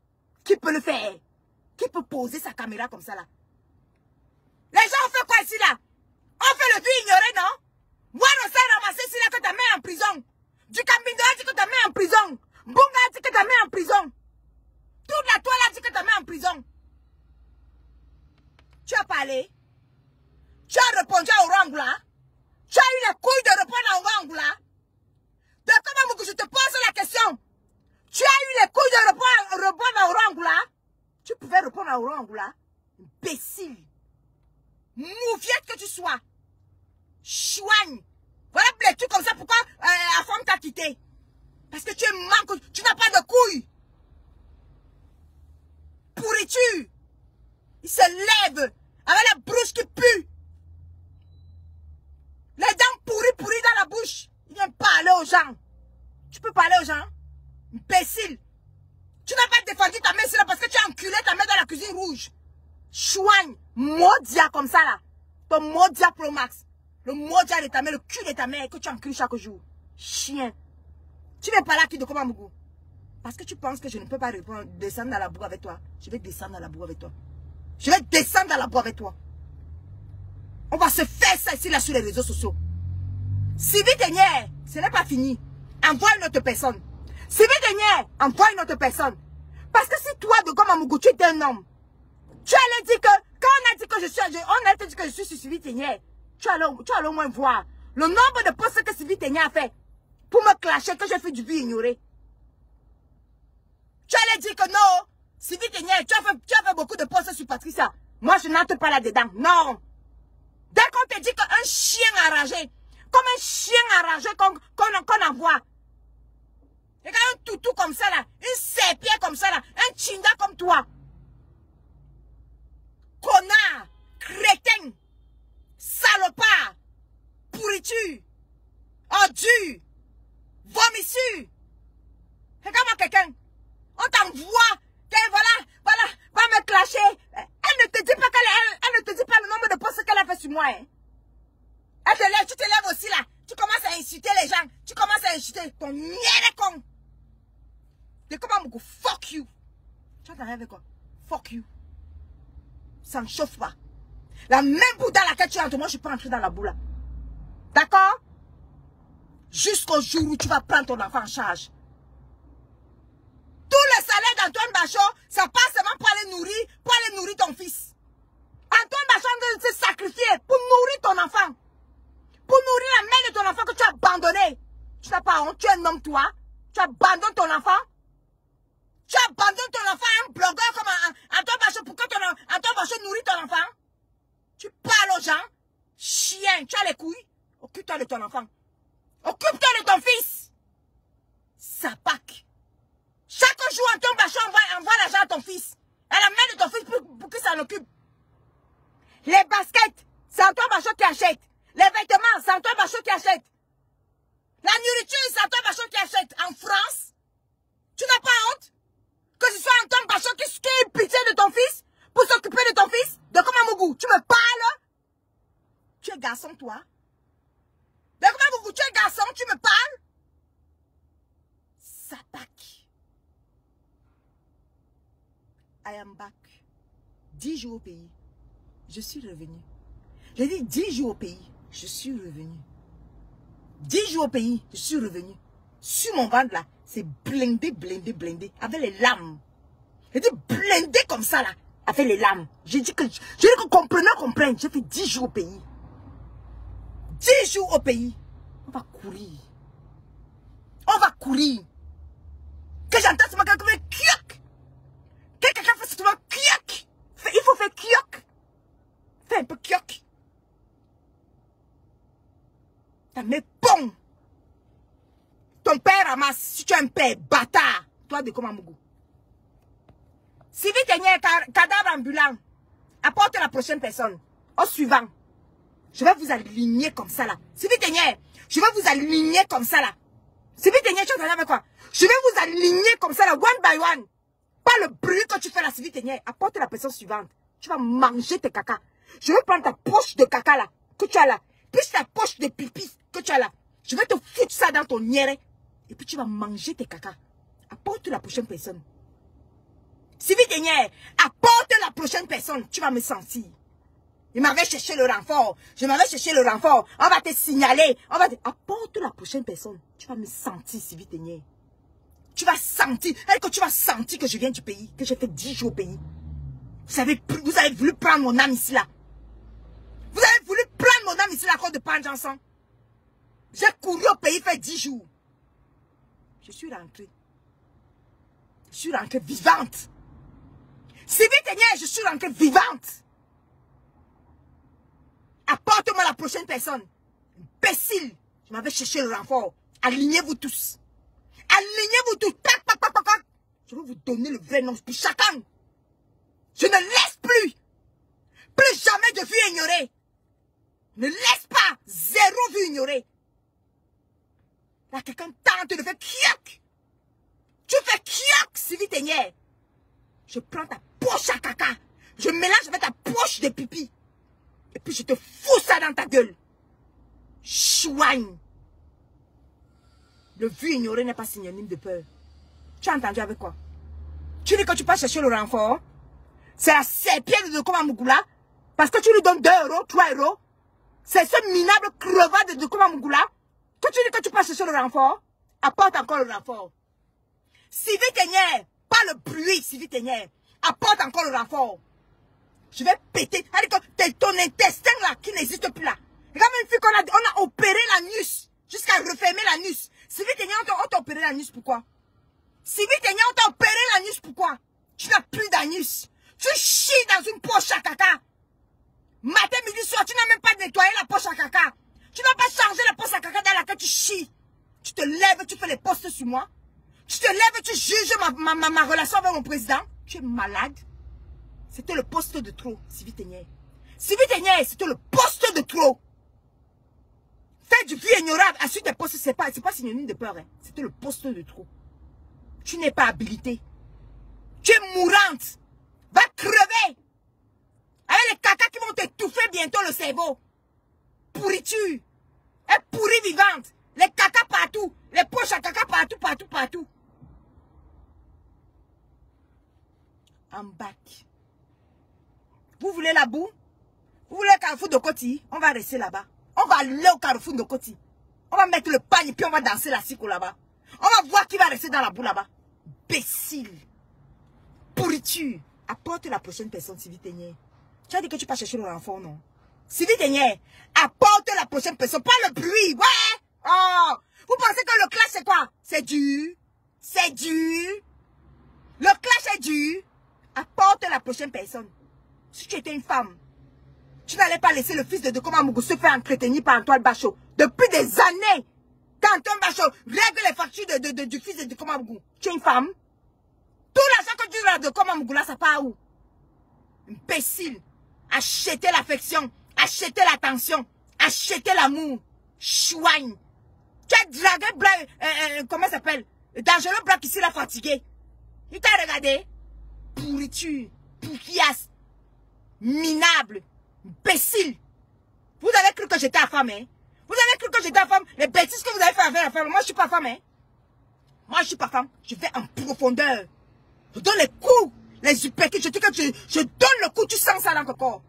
Qui peut le faire? Qui peut poser sa caméra comme ça là? Les gens ont fait quoi ici là? On fait le vie ignoré, non? Moi, on s'est ramassé ici là que ta mère en prison. Du Cambindo a dit que ta mère en prison. Bunga a dit que ta mère en prison. Toute la toile a dit que ta mère en prison. Tu as parlé. Tu as répondu à Orangula. Tu as eu les couilles de répondre à Orangula. De comment je te pose la question? Tu as eu les couilles de répondre, à Orangula. Tu pouvais répondre à Orangula. Imbécile mouviette que tu sois, chouagne. Voilà les comme ça. Pourquoi euh, la femme t'a quitté? Parce que tu es manque, tu n'as pas de couilles. Pourriture. Il se lève avec la bouche qui pue. Les dents pourries, pourries dans la bouche. Il vient parler aux gens. Tu peux parler aux gens Imbécile. Tu n'as pas défendu ta mère, c'est parce que tu as enculé ta mère dans la cuisine rouge. Chouagne. Modia comme ça là. Ton Modia Pro Max. Le Modia de ta mère, le cul de ta mère que tu encules chaque jour. Chien. Tu viens pas là qui de comment Mougou Parce que tu penses que je ne peux pas descendre dans la boue avec toi. Je vais descendre dans la boue avec toi. Je vais descendre dans la boue avec toi. On va se faire ça ici là sur les réseaux sociaux. Si vite dernière, ce n'est pas fini. Envoie une autre personne. Si vite dernière, envoie une autre personne. Parce que si toi, de comme Mougou, tu es un homme, tu allais dire que quand on a dit que je suis, on a dit que je suis suivi Tu allais, tu allais au moins voir Le nombre de postes que Sylvie Ténia a fait pour me clasher que j'ai fait du but ignoré. Tu allais dire que non, Sylvie Ténia, tu as, tu as fait beaucoup de postes sur Patricia. Moi, je n'entre pas là-dedans. Non. Dès qu'on te dit qu'un chien enragé, comme un chien enragé qu'on envoie, et un toutou comme ça là, une serpillère comme ça là, un chinda comme toi, connard, crétin, salopard, pourriture, vomissu. Regarde-moi quelqu'un. On t'envoie. Voilà, voilà, va me clasher. Elle ne te dit pas elle, ne te dit pas le nombre de postes qu'elle a fait sur moi. Hein. Elle te lève, tu te lèves aussi là. Tu commences à insulter les gens. Tu commences à insulter ton niais con. De comment me fuck you. Tu vas avec quoi? Fuck you. Ça ne chauffe pas. La même boule dans laquelle tu entres, moi je peux entrer dans la boule. D'accord? Jusqu'au jour où tu vas prendre ton enfant en charge. Tout le salaire d'Antoine Bachot, ça passe seulement pour aller nourrir, pour aller nourrir ton fils. Antoine Bachot doit se sacrifier pour nourrir ton enfant. Pour nourrir la mère de ton enfant que tu as abandonné. Tu n'as pas honte, tu es un homme toi. Tu abandonnes ton enfant. Tu abandonnes ton enfant à un blogueur comme Antoine Bachot. Pourquoi ton, Antoine Bachot nourrit ton enfant Tu parles aux gens. Chien, tu as les couilles. Occupe-toi de ton enfant. Occupe-toi de ton fils. Sapac. Chaque jour, Antoine Bachot envoie, envoie l'argent à ton fils. À la main de ton fils pour, qu'il s'en occupe. Les baskets, c'est Antoine Bachot qui achète. Les vêtements, c'est Antoine Bachot qui achète. La nourriture, c'est Antoine Bachot qui achète. En France, tu n'as pas honte que ce soit Antoine Bachot qui, qui ait pitié de ton fils pour s'occuper de ton fils? De comment Mougou? Tu me parles? Tu es garçon, toi De comment Mougou? Tu es garçon, tu me parles Sapak. I am back. Dix jours au pays. Je suis revenu. J'ai dit dix jours au pays. Je suis revenu. Dix jours au pays. Je suis revenu. Sur mon ventre là, c'est blindé, blindé, blindé, avec les lames. J'ai dit blindé comme ça là, avec les lames. J'ai dit que, j'ai dit que comprenez, comprenne. J'ai fait 10 jours au pays. 10 jours au pays. On va courir. On va courir. Que j'entends seulement quelqu'un fait kioc. Que quelqu'un fait seulement kioc. Il faut faire kioc. Kioc. Ça met bon. Ton père ramasse, si tu es un père, bâtard. Toi de comment Mougou? Si vite un cadavre ambulant, apporte la prochaine personne. Au suivant. Je vais vous aligner comme ça là. Si vite je vais vous aligner comme ça là. Si vite tu es avec quoi? Je vais vous aligner comme ça là, one by one. Pas le bruit que tu fais là, si vite Apporte la personne suivante. Tu vas manger tes caca. Je vais prendre ta poche de caca là, que tu as là. Puis ta poche de pipi que tu as là. Je vais te foutre ça dans ton nière. Et puis tu vas manger tes caca. Apporte la prochaine personne. Si vite apporte la prochaine personne. Tu vas me sentir. Il m'avait cherché le renfort. Je m'avais cherché le renfort. On va te signaler. On va te... Apporte la prochaine personne. Tu vas me sentir, si vite Tu vas sentir. que tu vas sentir que je viens du pays. Que j'ai fait 10 jours au pays. Vous avez, vous avez voulu prendre mon âme ici là. Vous avez voulu prendre mon âme ici à cause de Panjansan. J'ai couru au pays fait 10 jours. Je suis rentrée. Je suis rentrée vivante. Si vite je suis rentrée vivante. Apporte-moi la prochaine personne. Imbécile. Je m'avais cherché le renfort. Alignez-vous tous. Alignez-vous tous. Je vais vous donner le vrai nom pour chacun. Je ne laisse plus. Plus jamais de vue ignorée. Ne laisse pas. Zéro vue ignorée. Là, quelqu'un tente de faire kioc. Tu fais kioc, si vite Je prends ta poche à caca. Je mélange avec ta poche de pipi. Et puis je te fous ça dans ta gueule. Chouagne. Le vu ignoré n'est pas synonyme de peur. Tu as entendu avec quoi? Tu dis que tu peux chercher le renfort? C'est la serpillère de Koma Mugula. Parce que tu lui donnes 2 euros, 3 euros? C'est ce minable crevade de Koma Mugula quand tu dis que tu passes sur le renfort, apporte encore le renfort. Si vite pas le bruit, si vite apporte encore le renfort. Je vais péter. C'est ton intestin là qui n'existe plus là. Regarde une fille on a opéré l'anus. Jusqu'à refermer l'anus. Sylvie Ténia, on t'a opéré l'anus, pourquoi? Sylvie Ténia, on t'a opéré l'anus, pourquoi? Tu n'as plus d'anus. Tu chies dans une poche à caca. Matin, midi, soir, tu n'as même pas nettoyé la poche à caca. Tu n'as pas changé la poche à caca dans laquelle tu chies. Tu te lèves, tu fais les postes sur moi. Tu te lèves, tu juges ma, relation avec mon président. Tu es malade. C'était le poste de trop, Sylvie Ténier. Sylvie Ténier, c'était le poste de trop. Faire du vieux ignorable, assurer des postes, c'est pas, pas synonyme de peur. Hein. C'était le poste de trop. Tu n'es pas habilité. Tu es mourante. Va crever. Les caca qui vont t'étouffer bientôt le cerveau. Pourriture. Elle pourrie vivante. Les caca partout. Les poches à caca partout, partout, partout. En bac. Vous voulez la boue? Vous voulez le carrefour de Coty? On va rester là-bas. On va aller au carrefour de Coty. On va mettre le pagne puis on va danser la cycle là-bas. On va voir qui va rester dans la boue là-bas. Bécile. Pourriture. Apporte la prochaine personne, Sylvie Ténier. Tu as dit que tu pas chercher le renfort, non? Sylvie Ténier, apporte la prochaine personne. Pas le bruit, ouais? Oh Vous pensez que le clash c'est quoi? C'est dur. C'est dur. Le clash est dur. Apporte la prochaine personne. Si tu étais une femme, tu n'allais pas laisser le fils de Dekoma Mougou se faire entretenir par Antoine Bachot. Depuis des années, quand Antoine Bachot règle les factures de, du fils de Dekoma Mougou, tu es une femme? Tout l'argent que tu as de Mougou là, ça part où? Imbécile. Acheter l'affection, acheter l'attention, acheter l'amour. Chouigne. Tu as dragué blanc, euh, euh, comment ça s'appelle? Dangereux blanc ici l'a fatigué. Il t'a regardé Pourriture, poufiasse, minable, imbécile. Vous avez cru que j'étais hein Vous avez cru que j'étais femme Les bêtises que vous avez fait avec la femme, moi je suis pas femme, Moi je suis pas femme, je vais en profondeur. Je donne les coups, les uppercuts, je dis que je, je donne le coup, tu sens ça dans ton corps.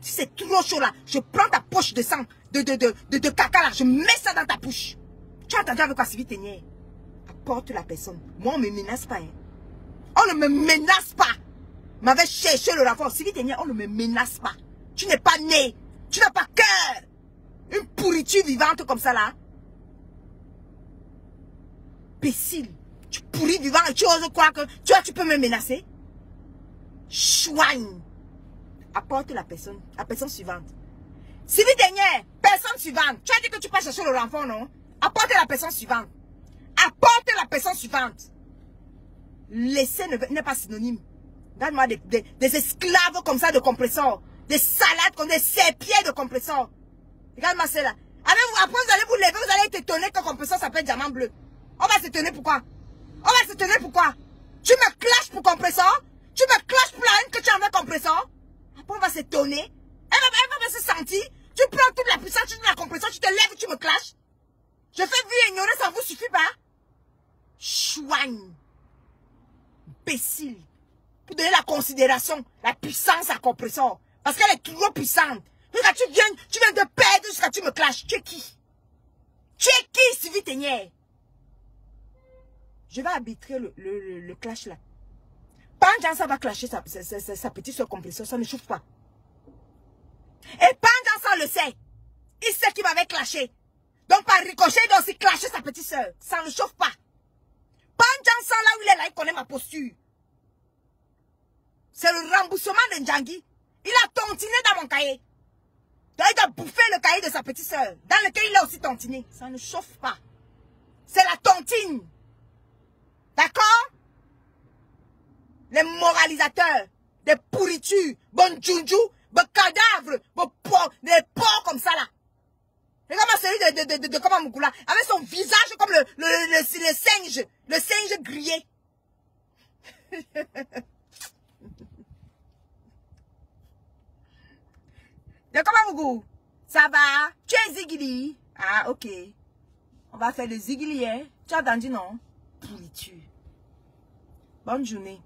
Si c'est trop chaud là, je prends ta poche de sang, de, de, de, de, caca là, je mets ça dans ta bouche. Tu as entendu avec quoi, Sylvie Ténier Apporte la personne. Moi, on ne me menace pas. Hein. On ne me menace pas. M'avait cherché le rapport. Sylvie Ténier, on ne me menace pas. Tu n'es pas né. Tu n'as pas cœur. Une pourriture vivante comme ça là. Pécile. Tu pourris vivant et tu oses croire que tu, vois, tu peux me menacer? Chouigne. Apporte la personne, la personne suivante. Sylvie Dernier, personne suivante. Tu as dit que tu peux chercher le renfort, non? Apporte la personne suivante. Apporte la personne suivante. Laisser n'est pas synonyme. Donne-moi des, des, esclaves comme ça de compresseurs. Des salades comme des serpiers de compresseurs. Regarde-moi celle-là. Après, vous allez vous lever, vous allez t'étonner que compresseur s'appelle diamant bleu. On va s'étonner pourquoi? On va s'étonner pourquoi? Tu me clashes pour compresseur? Tu me clashes pour la haine que tu avec compresseur Après, on va s'étonner. Elle va, elle va se sentir. Tu prends toute la puissance, toute la compression, tu te lèves tu me clashes. Je fais vu ignorer, ça vous suffit pas Chouigne. Imbécile. Pour donner la considération, la puissance à compression. Parce qu'elle est trop puissante. Quand tu viens, tu viens de perdre jusqu'à tu me clashes. Tu es qui? Tu es qui, Sylvie Ténière Je vais arbitrer le, le, le, clash là. Pendant ça va clasher sa, petite soeur compression, ça ne chauffe pas. Et pendant ça le sait. Il sait qu'il m'avait clashé. Donc par ricochet, il doit aussi clasher sa petite soeur. Ça ne chauffe pas. Pendant ça là où il est là, il connaît ma posture. C'est le remboursement de Ndjangi. Il a tontiné dans mon cahier. Donc il a bouffé le cahier de sa petite soeur, dans lequel il a aussi tontiné. Ça ne chauffe pas. C'est la tontine. D'accord? Les moralisateurs, des pourritures, bon djunju, bon cadavre, bon porc, des porcs comme ça là. Regarde-moi celui de, de, de, de, de avec son visage comme le, le, le, le singe, le singe grillé. (laughs) De comment Ça va? Tu es Zigili? Ah, ok. On va faire le Zigili, hein Tu as entendu, non? Pourriture. Bonne journée.